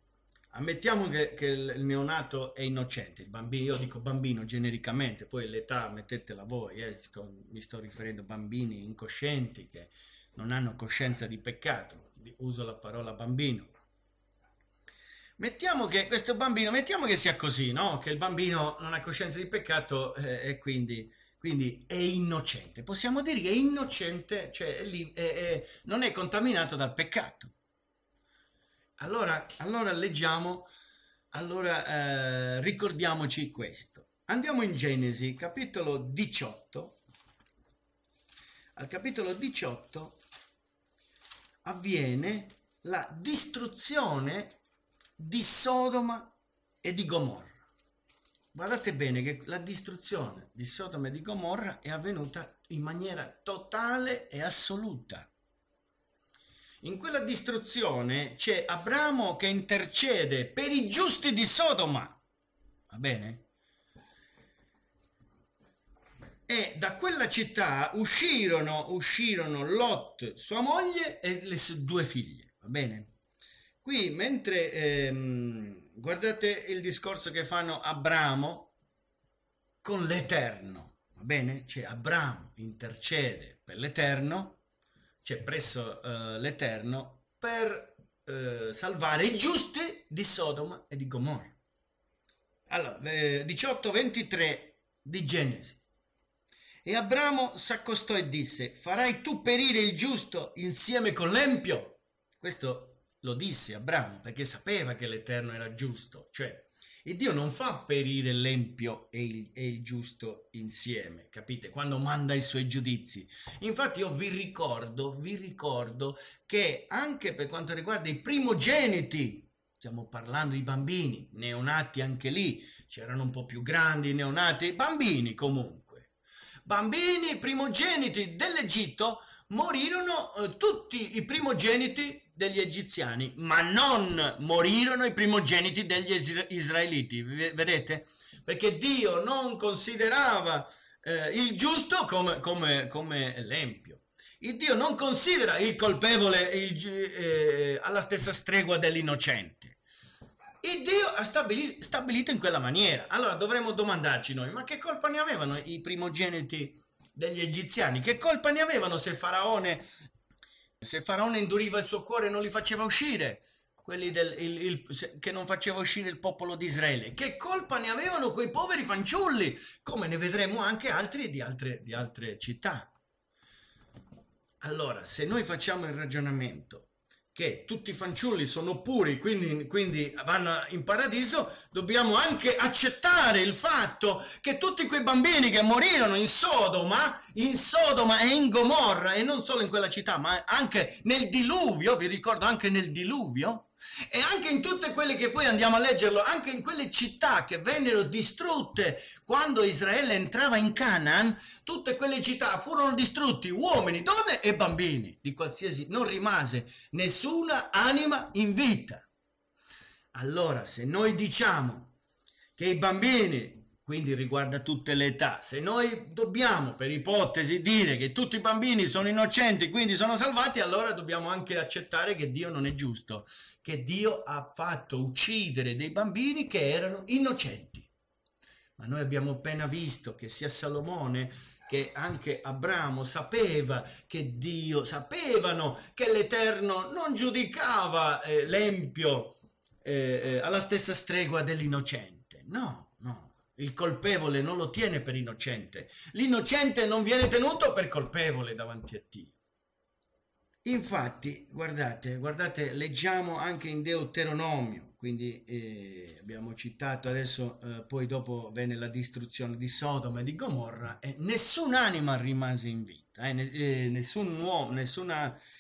ammettiamo che, che il neonato è innocente, il bambino, io dico bambino genericamente, poi l'età mettetela voi, eh, sto, mi sto riferendo a bambini incoscienti che non hanno coscienza di peccato, uso la parola bambino. Mettiamo che questo bambino, mettiamo che sia così, no? Che il bambino non ha coscienza di peccato eh, e quindi quindi è innocente. Possiamo dire che è innocente, cioè è lì, è, è, non è contaminato dal peccato. Allora, allora leggiamo, allora eh, ricordiamoci questo. Andiamo in Genesi, capitolo 18. Al capitolo 18 avviene la distruzione di Sodoma e di Gomorra. Guardate bene che la distruzione di Sodoma e di Gomorra è avvenuta in maniera totale e assoluta. In quella distruzione c'è Abramo che intercede per i giusti di Sodoma. Va bene? E da quella città uscirono, uscirono Lot, sua moglie e le sue due figlie. Va bene? Qui mentre ehm, guardate il discorso che fanno Abramo con l'Eterno, va bene? Cioè Abramo intercede per l'Eterno, cioè presso uh, l'Eterno, per uh, salvare i giusti di Sodoma e di Gomorra. Allora, eh, 18-23 di Genesi. E Abramo s'accostò e disse, farai tu perire il giusto insieme con l'empio? Questo lo disse Abramo perché sapeva che l'Eterno era giusto, cioè il Dio non fa perire l'empio e il, e il, giusto insieme, capite? Quando manda i suoi giudizi. Infatti io vi ricordo, vi ricordo che anche per quanto riguarda i primogeniti, stiamo parlando di bambini, neonati anche lì, c'erano un po' più grandi neonati, bambini comunque. Bambini primogeniti dell'Egitto morirono eh, tutti i primogeniti degli egiziani, ma non morirono i primogeniti degli israeliti. Vedete? Perché Dio non considerava eh, il giusto come, come, come l'empio. Il Dio non considera il colpevole il, eh, alla stessa stregua dell'innocente. Il Dio ha stabilito, stabilito in quella maniera. Allora dovremmo domandarci noi, ma che colpa ne avevano i primogeniti degli egiziani? Che colpa ne avevano se Faraone se Faraone induriva il suo cuore non li faceva uscire, quelli del, il, il, che non faceva uscire il popolo di Israele. Che colpa ne avevano quei poveri fanciulli, come ne vedremo anche altri di altre, di altre città. Allora, se noi facciamo il ragionamento che tutti i fanciulli sono puri, quindi, quindi, vanno in paradiso, dobbiamo anche accettare il fatto che tutti quei bambini che morirono in Sodoma, in Sodoma e in Gomorra, e non solo in quella città, ma anche nel diluvio, vi ricordo anche nel diluvio, e anche in tutte quelle che poi andiamo a leggerlo, anche in quelle città che vennero distrutte quando Israele entrava in Canaan, tutte quelle città furono distrutti uomini, donne e bambini di qualsiasi, non rimase nessuna anima in vita. Allora, se noi diciamo che i bambini quindi riguarda tutte le età. Se noi dobbiamo, per ipotesi, dire che tutti i bambini sono innocenti, quindi sono salvati, allora dobbiamo anche accettare che Dio non è giusto, che Dio ha fatto uccidere dei bambini che erano innocenti. Ma noi abbiamo appena visto che sia Salomone che anche Abramo sapeva che Dio, sapevano che l'Eterno non giudicava eh, l'empio eh, eh, alla stessa stregua dell'innocente. No, il colpevole non lo tiene per innocente. L'innocente non viene tenuto per colpevole davanti a Dio. Infatti, guardate, guardate, leggiamo anche in Deuteronomio, quindi eh, abbiamo citato adesso, eh, poi dopo venne la distruzione di Sodoma e di Gomorra e nessun'anima rimase in vita, eh, eh nessun uomo, nessun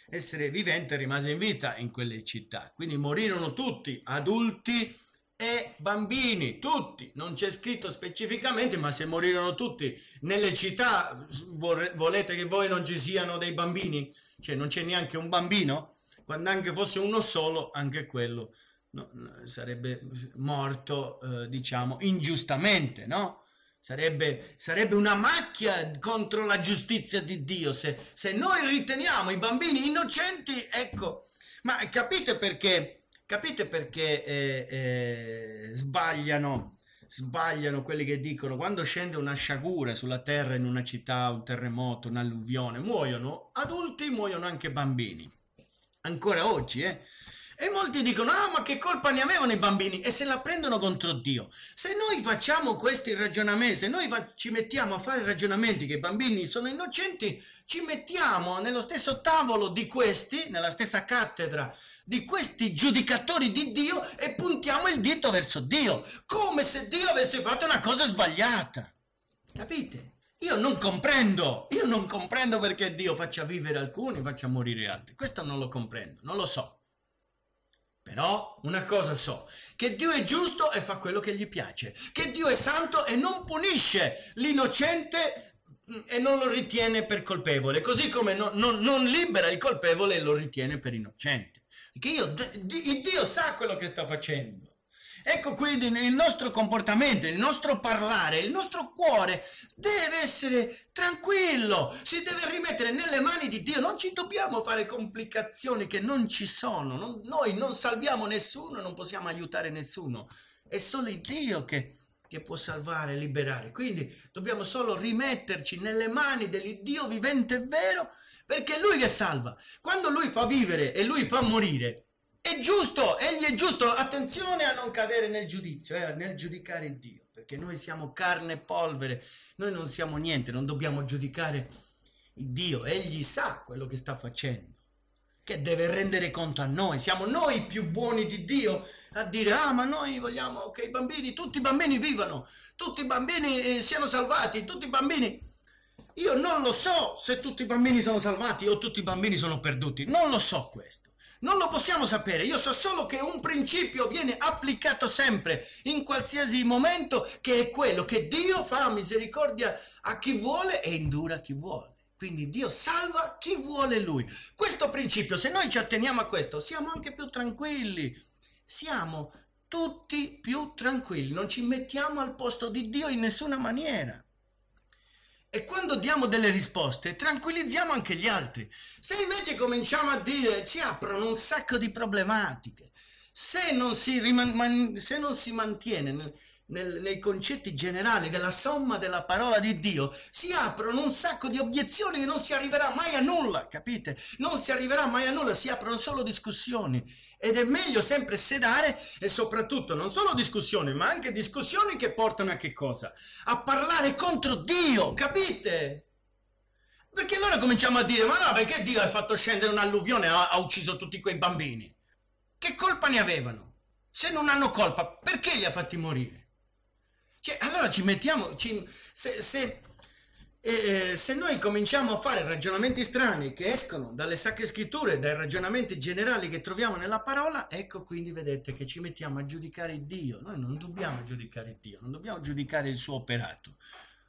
essere vivente rimase in vita in quelle città. Quindi morirono tutti, adulti, e bambini, tutti, non c'è scritto specificamente, ma se morirono tutti nelle città, volete che voi non ci siano dei bambini? Cioè non c'è neanche un bambino? Quando anche fosse uno solo, anche quello no, sarebbe morto, eh, diciamo, ingiustamente, no? Sarebbe, sarebbe, una macchia contro la giustizia di Dio se, se noi riteniamo i bambini innocenti, ecco, ma capite perché? Capite perché eh, eh, sbagliano, sbagliano quelli che dicono quando scende una sciagura sulla terra in una città, un terremoto, un'alluvione, muoiono adulti, muoiono anche bambini. Ancora oggi, eh? E molti dicono, ah ma che colpa ne avevano i bambini? E se la prendono contro Dio. Se noi facciamo questi ragionamenti, se noi ci mettiamo a fare ragionamenti che i bambini sono innocenti, ci mettiamo nello stesso tavolo di questi, nella stessa cattedra di questi giudicatori di Dio e puntiamo il dito verso Dio, come se Dio avesse fatto una cosa sbagliata. Capite? Io non comprendo, io non comprendo perché Dio faccia vivere alcuni, faccia morire altri. Questo non lo comprendo, non lo so. Però una cosa so, che Dio è giusto e fa quello che gli piace, che Dio è santo e non punisce l'innocente mm, e non lo ritiene per colpevole, così come non, non, non libera il colpevole e lo ritiene per innocente. Perché io, Dio sa quello che sta facendo. Ecco quindi il nostro comportamento, il nostro parlare, il nostro cuore deve essere tranquillo, si deve rimettere nelle mani di Dio, non ci dobbiamo fare complicazioni che non ci sono, non, noi non salviamo nessuno, non possiamo aiutare nessuno, è solo Dio che, che può salvare, liberare, quindi dobbiamo solo rimetterci nelle mani dell'Iddio vivente e vero, perché è Lui che salva. Quando Lui fa vivere e Lui fa morire, è giusto, egli è giusto, attenzione a non cadere nel giudizio, eh, nel giudicare Dio, perché noi siamo carne e polvere, noi non siamo niente, non dobbiamo giudicare Dio, egli sa quello che sta facendo, che deve rendere conto a noi, siamo noi più buoni di Dio a dire, ah ma noi vogliamo che i bambini, tutti i bambini vivano, tutti i bambini eh, siano salvati, tutti i bambini... Io non lo so se tutti i bambini sono salvati o tutti i bambini sono perduti, non lo so questo. Non lo possiamo sapere, io so solo che un principio viene applicato sempre, in qualsiasi momento, che è quello che Dio fa misericordia a chi vuole e indura chi vuole. Quindi Dio salva chi vuole Lui. Questo principio, se noi ci atteniamo a questo, siamo anche più tranquilli. Siamo tutti più tranquilli, non ci mettiamo al posto di Dio in nessuna maniera. E quando diamo delle risposte, tranquillizziamo anche gli altri. Se invece cominciamo a dire, si aprono un sacco di problematiche. Se non si, riman- se non si mantiene nel, nei concetti generali della somma della parola di Dio, si aprono un sacco di obiezioni che non si arriverà mai a nulla, capite? Non si arriverà mai a nulla, si aprono solo discussioni. Ed è meglio sempre sedare e soprattutto non solo discussioni, ma anche discussioni che portano a che cosa? A parlare contro Dio, capite? Perché allora cominciamo a dire, ma no, perché Dio ha fatto scendere un'alluvione e ha, ha ucciso tutti quei bambini? Che colpa ne avevano? Se non hanno colpa, perché li ha fatti morire? Cioè, allora ci mettiamo, ci, se, se, eh, se, noi cominciamo a fare ragionamenti strani che escono dalle sacre scritture, dai ragionamenti generali che troviamo nella parola, ecco quindi vedete che ci mettiamo a giudicare Dio. Noi non dobbiamo giudicare Dio, non dobbiamo giudicare il suo operato.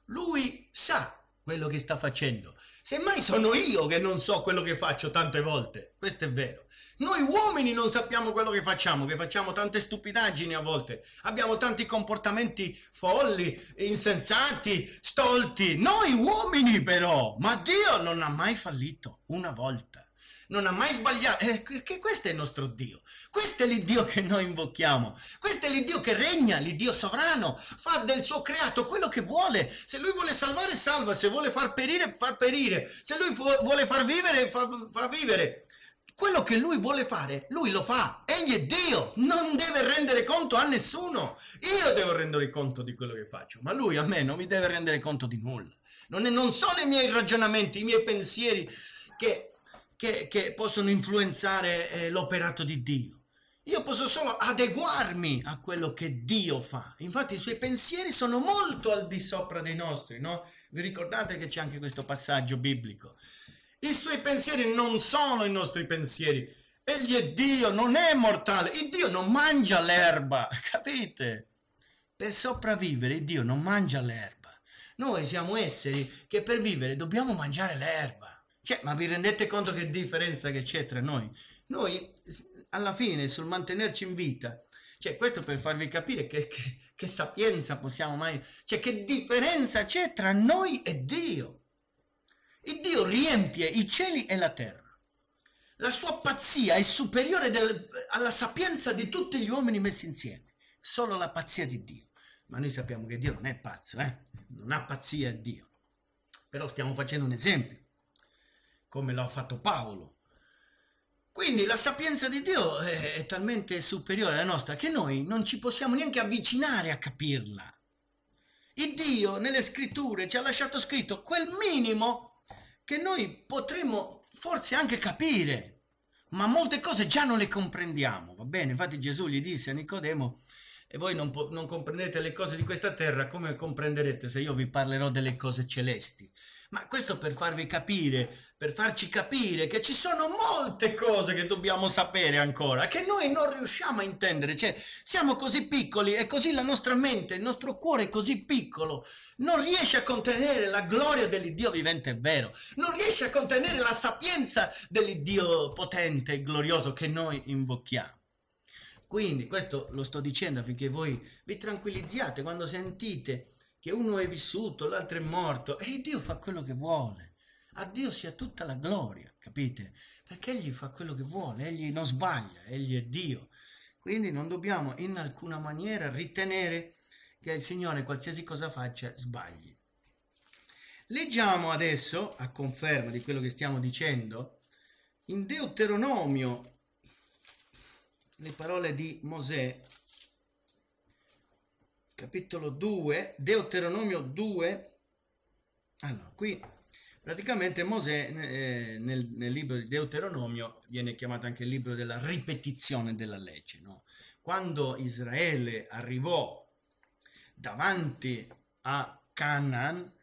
Lui sa quello che sta facendo. Semmai sono io che non so quello che faccio tante volte, questo è vero. Noi uomini non sappiamo quello che facciamo, che facciamo tante stupidaggini a volte, abbiamo tanti comportamenti folli, insensati, stolti. Noi uomini però, ma Dio non ha mai fallito una volta non ha mai sbagliato, eh, questo è il nostro Dio, questo è l'Iddio che noi invochiamo, questo è l'Iddio che regna, l'Iddio sovrano, fa del suo creato quello che vuole, se lui vuole salvare salva, se vuole far perire fa perire, se lui vuole far vivere fa, fa vivere, quello che lui vuole fare, lui lo fa. Egli è Dio, non deve rendere conto a nessuno. Io devo rendere conto di quello che faccio, ma lui a me non mi deve rendere conto di nulla. Non, è, non sono i miei ragionamenti, i miei pensieri che, che possono influenzare eh, l'operato di Dio. Io posso solo adeguarmi a quello che Dio fa. Infatti i suoi pensieri sono molto al di sopra dei nostri, no? Vi ricordate che c'è anche questo passaggio biblico? I suoi pensieri non sono i nostri pensieri. Egli è Dio, non è mortale. Il Dio non mangia l'erba, capite? Per sopravvivere Dio non mangia l'erba. Noi siamo esseri che per vivere dobbiamo mangiare l'erba. Cioè, ma vi rendete conto che differenza che c'è tra noi? Noi, alla fine, sul mantenerci in vita, cioè, questo per farvi capire che, che, che sapienza possiamo mai... Cioè, che differenza c'è tra noi e Dio. Il Dio riempie i cieli e la terra. La sua pazzia è superiore del, alla sapienza di tutti gli uomini messi insieme. Solo la pazzia di Dio. Ma noi sappiamo che Dio non è pazzo, eh? Non ha pazzia Dio. Però stiamo facendo un esempio come l'ha fatto Paolo. Quindi la sapienza di Dio è, è talmente superiore alla nostra che noi non ci possiamo neanche avvicinare a capirla. Il Dio nelle scritture ci ha lasciato scritto quel minimo che noi potremmo forse anche capire, ma molte cose già non le comprendiamo, va bene? Infatti Gesù gli disse a Nicodemo, e voi non, non comprendete le cose di questa terra, come comprenderete se io vi parlerò delle cose celesti? Ma questo per farvi capire, per farci capire che ci sono molte cose che dobbiamo sapere ancora, che noi non riusciamo a intendere. Cioè, siamo così piccoli e così la nostra mente, il nostro cuore è così piccolo, non riesce a contenere la gloria dell'Iddio vivente e vero, non riesce a contenere la sapienza dell'Iddio potente e glorioso che noi invochiamo. Quindi questo lo sto dicendo affinché voi vi tranquillizziate quando sentite che uno è vissuto, l'altro è morto e Dio fa quello che vuole. A Dio sia tutta la gloria, capite? Perché Egli fa quello che vuole, Egli non sbaglia, Egli è Dio. Quindi non dobbiamo in alcuna maniera ritenere che il Signore qualsiasi cosa faccia sbagli. Leggiamo adesso, a conferma di quello che stiamo dicendo, in Deuteronomio le parole di Mosè capitolo 2, Deuteronomio 2. Allora, qui praticamente Mosè eh, nel, nel, libro di Deuteronomio viene chiamato anche il libro della ripetizione della legge. No? Quando Israele arrivò davanti a Canaan,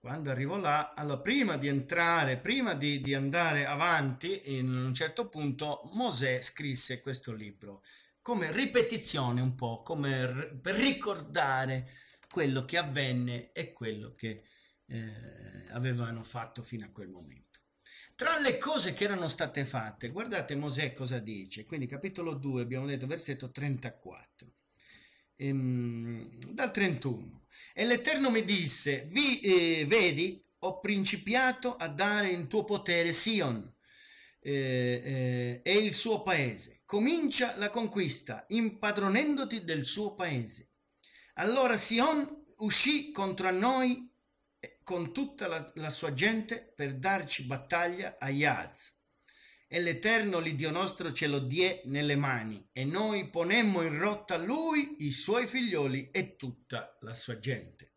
quando arrivò là, allora prima di entrare, prima di, di andare avanti, in un certo punto Mosè scrisse questo libro come ripetizione un po', come per ricordare quello che avvenne e quello che eh, avevano fatto fino a quel momento. Tra le cose che erano state fatte, guardate Mosè cosa dice, quindi capitolo 2 abbiamo detto versetto 34, ehm, dal 31. E l'Eterno mi disse, Vi, eh, vedi, ho principiato a dare in tuo potere Sion eh, eh, e il suo paese comincia la conquista impadronendoti del suo paese. Allora Sion uscì contro noi con tutta la, la sua gente per darci battaglia a Yaz. E l'Eterno l'Iddio nostro ce lo die nelle mani, e noi ponemmo in rotta lui, i suoi figlioli e tutta la sua gente.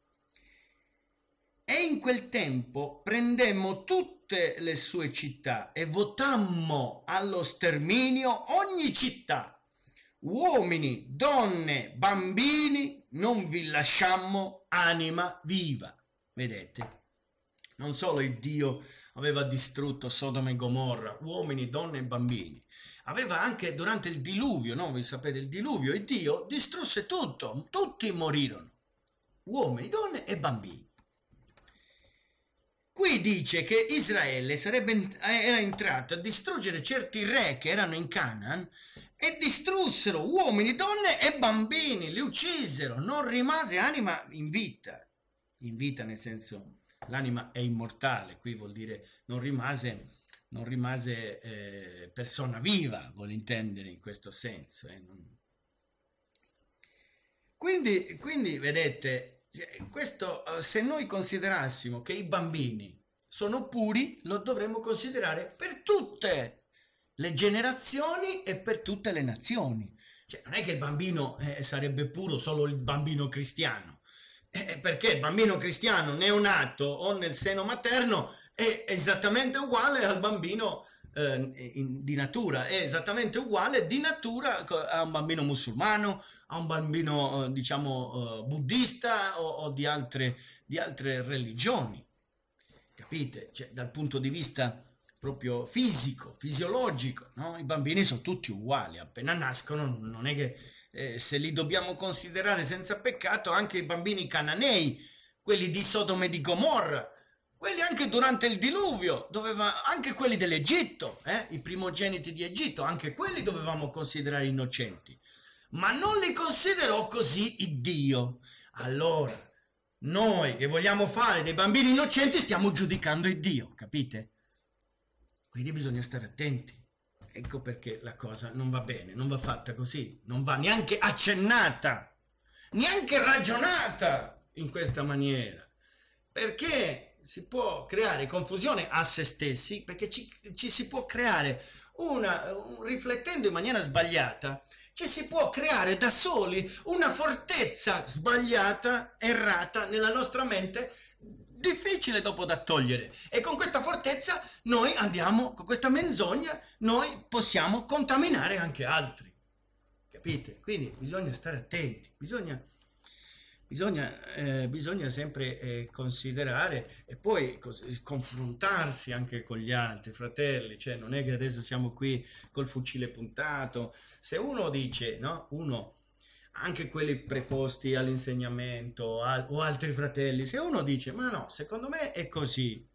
E in quel tempo prendemmo tutte le sue città e votammo allo sterminio ogni città. Uomini, donne, bambini, non vi lasciammo anima viva. Vedete? Non solo il Dio aveva distrutto Sodoma e Gomorra, uomini, donne e bambini, aveva anche durante il diluvio, no? Vi sapete il diluvio, il Dio distrusse tutto, tutti morirono, uomini, donne e bambini. Qui dice che Israele sarebbe, era entrato a distruggere certi re che erano in Canaan e distrussero uomini, donne e bambini, li uccisero, non rimase anima in vita, in vita nel senso l'anima è immortale, qui vuol dire non rimase, non rimase eh, persona viva, vuole intendere in questo senso. Eh, non... quindi, quindi, vedete, questo, eh, se noi considerassimo che i bambini sono puri, lo dovremmo considerare per tutte le generazioni e per tutte le nazioni. Cioè, non è che il bambino eh, sarebbe puro solo il bambino cristiano, eh, perché il bambino cristiano neonato o nel seno materno è esattamente uguale al bambino eh, in, di natura, è esattamente uguale di natura a un bambino musulmano, a un bambino eh, diciamo eh, buddista o, o di, altre, di, altre, religioni. Capite? Cioè, dal punto di vista proprio fisico, fisiologico, no? i bambini sono tutti uguali, appena nascono non è che eh, se li dobbiamo considerare senza peccato, anche i bambini cananei, quelli di Sodome e di Gomorra, quelli anche durante il diluvio, doveva, anche quelli dell'Egitto, eh, i primogeniti di Egitto, anche quelli dovevamo considerare innocenti. Ma non li considerò così il Dio. Allora, noi che vogliamo fare dei bambini innocenti stiamo giudicando il Dio, capite? Quindi bisogna stare attenti. Ecco perché la cosa non va bene, non va fatta così, non va neanche accennata, neanche ragionata in questa maniera, perché si può creare confusione a se stessi, perché ci, ci si può creare una, un, riflettendo in maniera sbagliata, ci si può creare da soli una fortezza sbagliata, errata nella nostra mente difficile dopo da togliere e con questa fortezza noi andiamo, con questa menzogna, noi possiamo contaminare anche altri. Capite? Quindi bisogna stare attenti, bisogna, bisogna, eh, bisogna sempre eh, considerare e poi confrontarsi anche con gli altri fratelli, cioè non è che adesso siamo qui col fucile puntato. Se uno dice, no, uno anche quelli preposti all'insegnamento al, o altri fratelli, se uno dice ma no, secondo me è così,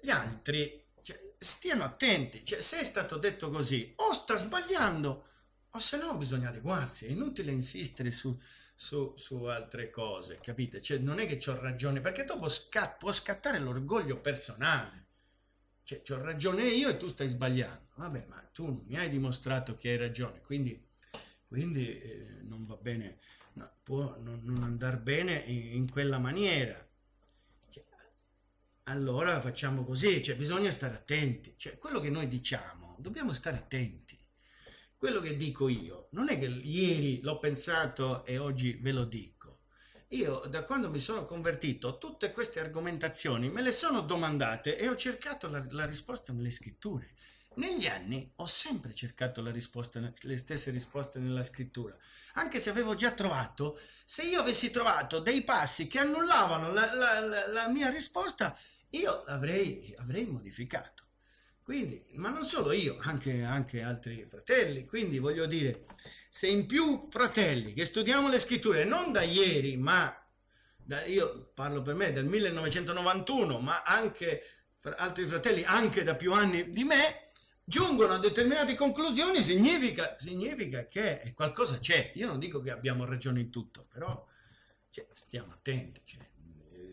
gli altri cioè, stiano attenti, cioè, se è stato detto così o sta sbagliando o se no bisogna adeguarsi, è inutile insistere su, su, su altre cose, capite? Cioè, non è che ho ragione, perché dopo scat, può scattare l'orgoglio personale, cioè ho ragione io e tu stai sbagliando, vabbè ma tu non mi hai dimostrato che hai ragione, quindi quindi eh, non va bene, no, può non, non andare bene in, in quella maniera. Cioè, allora facciamo così, cioè, bisogna stare attenti, cioè, quello che noi diciamo, dobbiamo stare attenti. Quello che dico io, non è che ieri l'ho pensato e oggi ve lo dico. Io da quando mi sono convertito tutte queste argomentazioni me le sono domandate e ho cercato la, la risposta nelle scritture. Negli anni ho sempre cercato risposta, le stesse risposte nella scrittura, anche se avevo già trovato, se io avessi trovato dei passi che annullavano la, la, la, mia risposta, io l'avrei avrei modificato. Quindi, ma non solo io, anche, anche altri fratelli. Quindi voglio dire, se in più fratelli che studiamo le scritture non da ieri, ma da, io parlo per me del 1991, ma anche altri fratelli anche da più anni di me, giungono a determinate conclusioni significa, significa che qualcosa c'è. Io non dico che abbiamo ragione in tutto, però cioè, stiamo attenti. Cioè,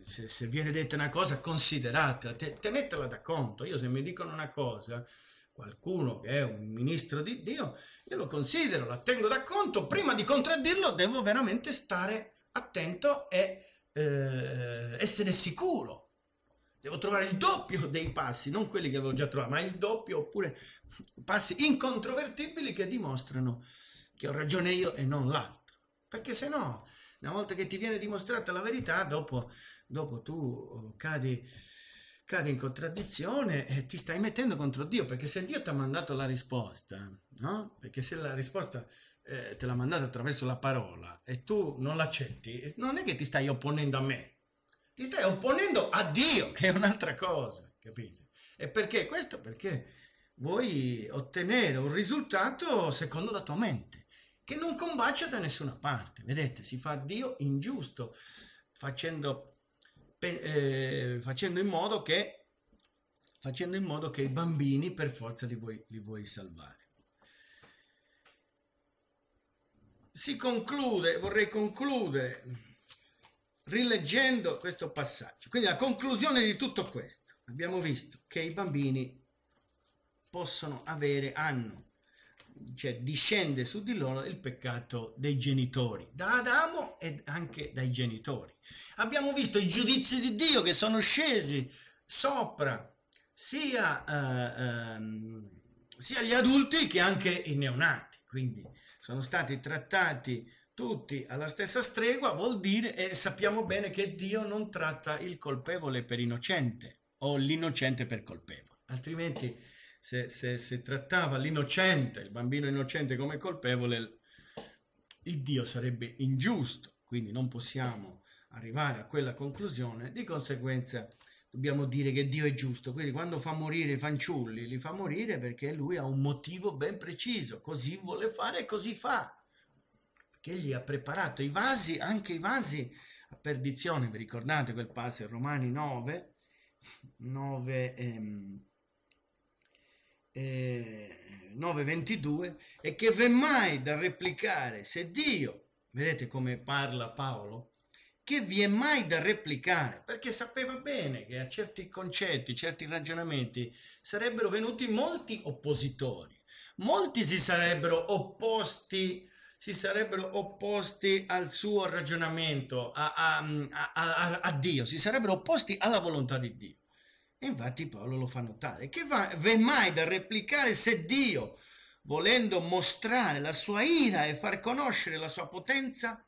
se, se, viene detta una cosa, consideratela, te, tenetela da conto. Io se mi dicono una cosa, qualcuno che è un ministro di Dio, io lo considero, la tengo da conto. Prima di contraddirlo devo veramente stare attento e eh, essere sicuro Devo trovare il doppio dei passi, non quelli che avevo già trovato, ma il doppio oppure passi incontrovertibili che dimostrano che ho ragione io e non l'altro. Perché se no Una volta che ti viene dimostrata la verità, dopo, dopo tu cadi, cadi in contraddizione e ti stai mettendo contro Dio, perché se Dio ti ha mandato la risposta, no? Perché se la risposta eh, te l'ha mandata attraverso la parola e tu non l'accetti, non è che ti stai opponendo a me, ti stai opponendo a Dio, che è un'altra cosa, capite? E perché questo? Perché vuoi ottenere un risultato secondo la tua mente, che non combacia da nessuna parte. Vedete, si fa Dio ingiusto, facendo, eh, facendo, in, modo che, facendo in modo che i bambini per forza li vuoi, li vuoi salvare. Si conclude, vorrei concludere rileggendo questo passaggio. Quindi la conclusione di tutto questo, abbiamo visto che i bambini possono avere, hanno, cioè discende su di loro il peccato dei genitori, da Adamo e anche dai genitori. Abbiamo visto i giudizi di Dio che sono scesi sopra sia, eh, ehm, sia gli adulti che anche i neonati, quindi sono stati trattati tutti alla stessa stregua vuol dire, e sappiamo bene che Dio non tratta il colpevole per innocente o l'innocente per colpevole, altrimenti se, se, se trattava l'innocente, il bambino innocente come colpevole, il Dio sarebbe ingiusto, quindi non possiamo arrivare a quella conclusione, di conseguenza dobbiamo dire che Dio è giusto, quindi quando fa morire i fanciulli, li fa morire perché lui ha un motivo ben preciso, così vuole fare e così fa che egli ha preparato i vasi, anche i vasi a perdizione, vi ricordate quel passo in Romani 9, 9, ehm, eh, 9 22, e che v'è mai da replicare se Dio, vedete come parla Paolo, che vi è mai da replicare, perché sapeva bene che a certi concetti, certi ragionamenti sarebbero venuti molti oppositori, molti si sarebbero opposti si sarebbero opposti al suo ragionamento, a, a, a, a Dio, si sarebbero opposti alla volontà di Dio. E infatti Paolo lo fa notare, che va, v'è mai da replicare se Dio, volendo mostrare la sua ira e far conoscere la sua potenza,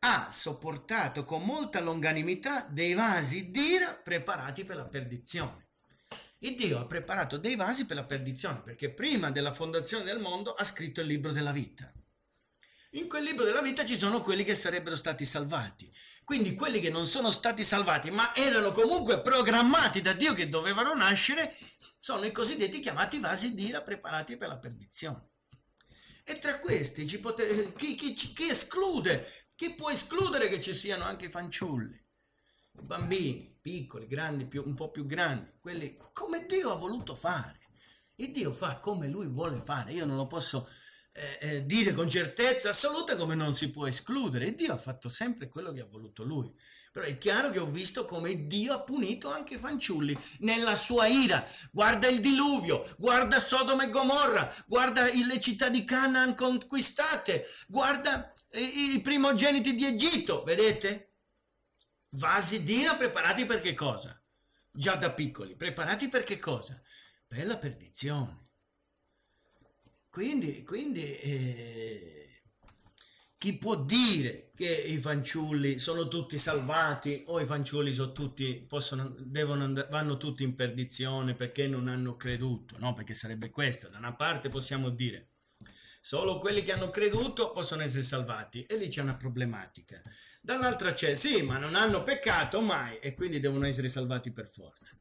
ha sopportato con molta longanimità dei vasi d'ira preparati per la perdizione. Il Dio ha preparato dei vasi per la perdizione, perché prima della fondazione del mondo ha scritto il libro della vita. In quel libro della vita ci sono quelli che sarebbero stati salvati. Quindi quelli che non sono stati salvati, ma erano comunque programmati da Dio che dovevano nascere, sono i cosiddetti chiamati vasi d'ira preparati per la perdizione. E tra questi pote... chi, chi, chi esclude? Chi può escludere che ci siano anche i fanciulli? Bambini, piccoli, grandi, più, un po' più grandi, quelli come Dio ha voluto fare. E Dio fa come lui vuole fare. Io non lo posso eh, eh, dire con certezza assoluta come non si può escludere. E Dio ha fatto sempre quello che ha voluto lui. Però è chiaro che ho visto come Dio ha punito anche i fanciulli nella sua ira. Guarda il diluvio, guarda Sodoma e Gomorra, guarda le città di Canaan conquistate, guarda i, i primogeniti di Egitto, vedete? Vasi d'ira preparati per che cosa? Già da piccoli, preparati per che cosa? Per la perdizione. Quindi, quindi eh, chi può dire che i fanciulli sono tutti salvati o i fanciulli sono tutti, possono, devono vanno tutti in perdizione perché non hanno creduto? No, perché sarebbe questo. Da una parte possiamo dire solo quelli che hanno creduto possono essere salvati e lì c'è una problematica. Dall'altra c'è sì, ma non hanno peccato mai e quindi devono essere salvati per forza.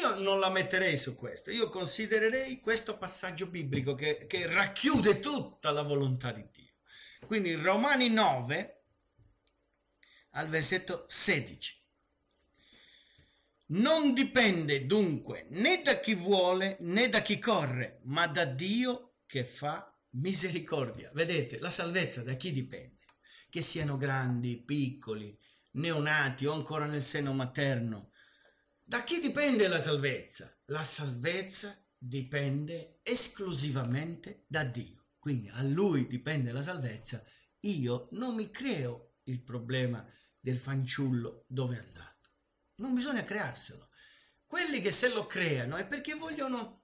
Io non la metterei su questo, io considererei questo passaggio biblico che, che racchiude tutta la volontà di Dio. Quindi Romani 9 al versetto 16. Non dipende dunque né da chi vuole né da chi corre, ma da Dio che fa misericordia. Vedete, la salvezza da chi dipende? Che siano grandi, piccoli, neonati o ancora nel seno materno, da chi dipende la salvezza? La salvezza dipende esclusivamente da Dio. Quindi a Lui dipende la salvezza. Io non mi creo il problema del fanciullo dove è andato. Non bisogna crearselo. Quelli che se lo creano è perché vogliono,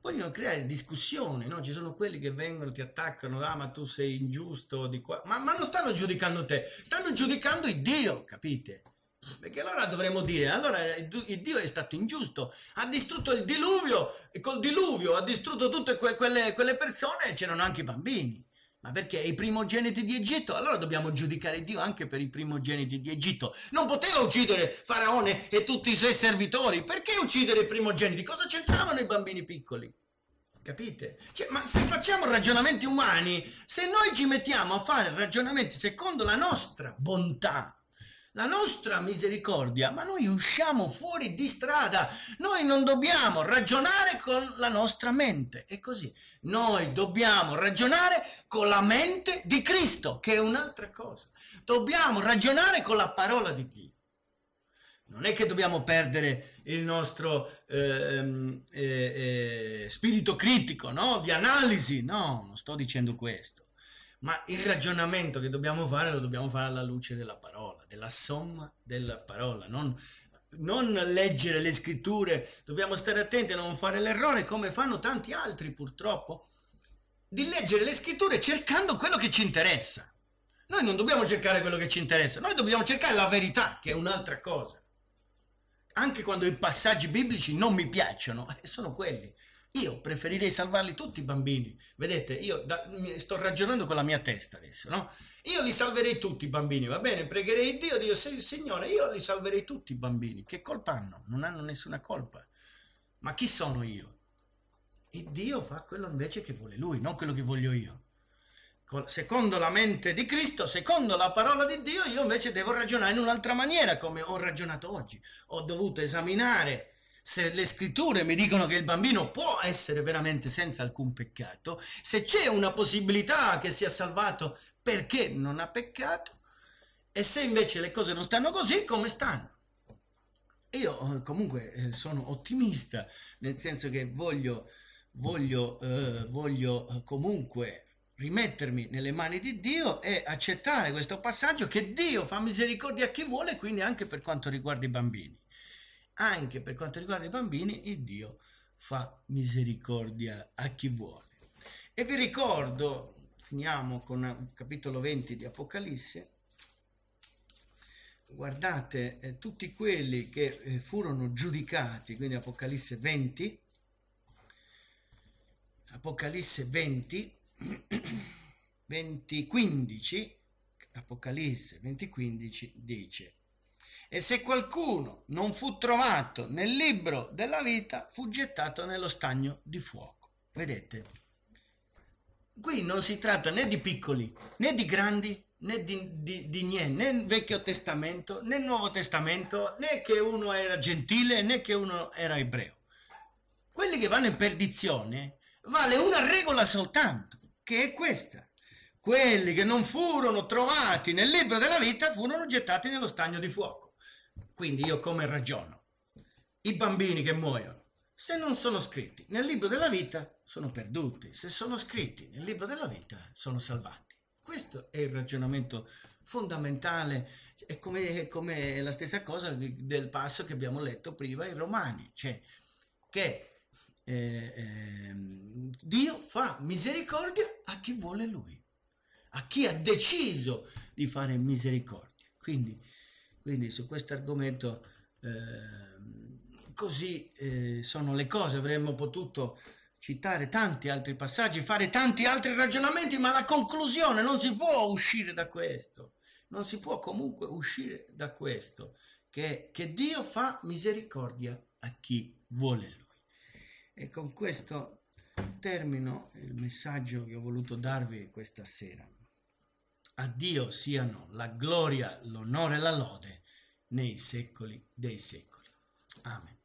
vogliono creare discussioni, no? Ci sono quelli che vengono, ti attaccano, ah ma tu sei ingiusto di qua, ma, ma non stanno giudicando te, stanno giudicando il Dio, capite? Perché allora dovremmo dire, allora il Dio è stato ingiusto, ha distrutto il diluvio e col diluvio ha distrutto tutte que quelle, quelle persone e c'erano anche i bambini. Ma perché i primogeniti di Egitto? Allora dobbiamo giudicare Dio anche per i primogeniti di Egitto. Non poteva uccidere Faraone e tutti i suoi servitori. Perché uccidere i primogeniti? Cosa c'entravano i bambini piccoli? Capite? Cioè, ma se facciamo ragionamenti umani, se noi ci mettiamo a fare ragionamenti secondo la nostra bontà, la nostra misericordia, ma noi usciamo fuori di strada, noi non dobbiamo ragionare con la nostra mente, è così, noi dobbiamo ragionare con la mente di Cristo, che è un'altra cosa, dobbiamo ragionare con la parola di Dio. Non è che dobbiamo perdere il nostro eh, eh, eh, spirito critico, no? Di analisi, no, non sto dicendo questo ma il ragionamento che dobbiamo fare lo dobbiamo fare alla luce della parola, della somma della parola, non, non leggere le scritture, dobbiamo stare attenti a non fare l'errore come fanno tanti altri purtroppo, di leggere le scritture cercando quello che ci interessa. Noi non dobbiamo cercare quello che ci interessa, noi dobbiamo cercare la verità, che è un'altra cosa. Anche quando i passaggi biblici non mi piacciono, eh, sono quelli. Io preferirei salvarli tutti i bambini. Vedete, io da, sto ragionando con la mia testa adesso, no? Io li salverei tutti i bambini, va bene? Pregherei Dio, Dio, Signore, io li salverei tutti i bambini. Che colpa hanno? Non hanno nessuna colpa. Ma chi sono io? E Dio fa quello invece che vuole Lui, non quello che voglio io. Secondo la mente di Cristo, secondo la parola di Dio, io invece devo ragionare in un'altra maniera, come ho ragionato oggi. Ho dovuto esaminare se le scritture mi dicono che il bambino può essere veramente senza alcun peccato, se c'è una possibilità che sia salvato perché non ha peccato, e se invece le cose non stanno così, come stanno? Io eh, comunque eh, sono ottimista, nel senso che voglio, voglio, eh, voglio eh, comunque rimettermi nelle mani di Dio e accettare questo passaggio che Dio fa misericordia a chi vuole, quindi anche per quanto riguarda i bambini anche per quanto riguarda i bambini, il Dio fa misericordia a chi vuole. E vi ricordo, finiamo con il capitolo 20 di Apocalisse, guardate eh, tutti quelli che eh, furono giudicati, quindi Apocalisse 20, Apocalisse 20, 20, 15, Apocalisse 20, 15 dice e se qualcuno non fu trovato nel libro della vita, fu gettato nello stagno di fuoco. Vedete? Qui non si tratta né di piccoli né di grandi né di, di, di niente, né Vecchio Testamento né Nuovo Testamento, né che uno era gentile né che uno era ebreo. Quelli che vanno in perdizione vale una regola soltanto, che è questa. Quelli che non furono trovati nel libro della vita furono gettati nello stagno di fuoco. Quindi io come ragiono? I bambini che muoiono, se non sono scritti nel libro della vita, sono perduti. Se sono scritti nel libro della vita, sono salvati. Questo è il ragionamento fondamentale, è come, è come la stessa cosa del passo che abbiamo letto prima in Romani, cioè che eh, eh, Dio fa misericordia a chi vuole Lui, a chi ha deciso di fare misericordia. Quindi quindi su questo argomento eh, così eh, sono le cose, avremmo potuto citare tanti altri passaggi, fare tanti altri ragionamenti, ma la conclusione non si può uscire da questo, non si può comunque uscire da questo, che, che Dio fa misericordia a chi vuole Lui. E con questo termino il messaggio che ho voluto darvi questa sera. A Dio siano la gloria, l'onore e la lode nei secoli dei secoli. Amen.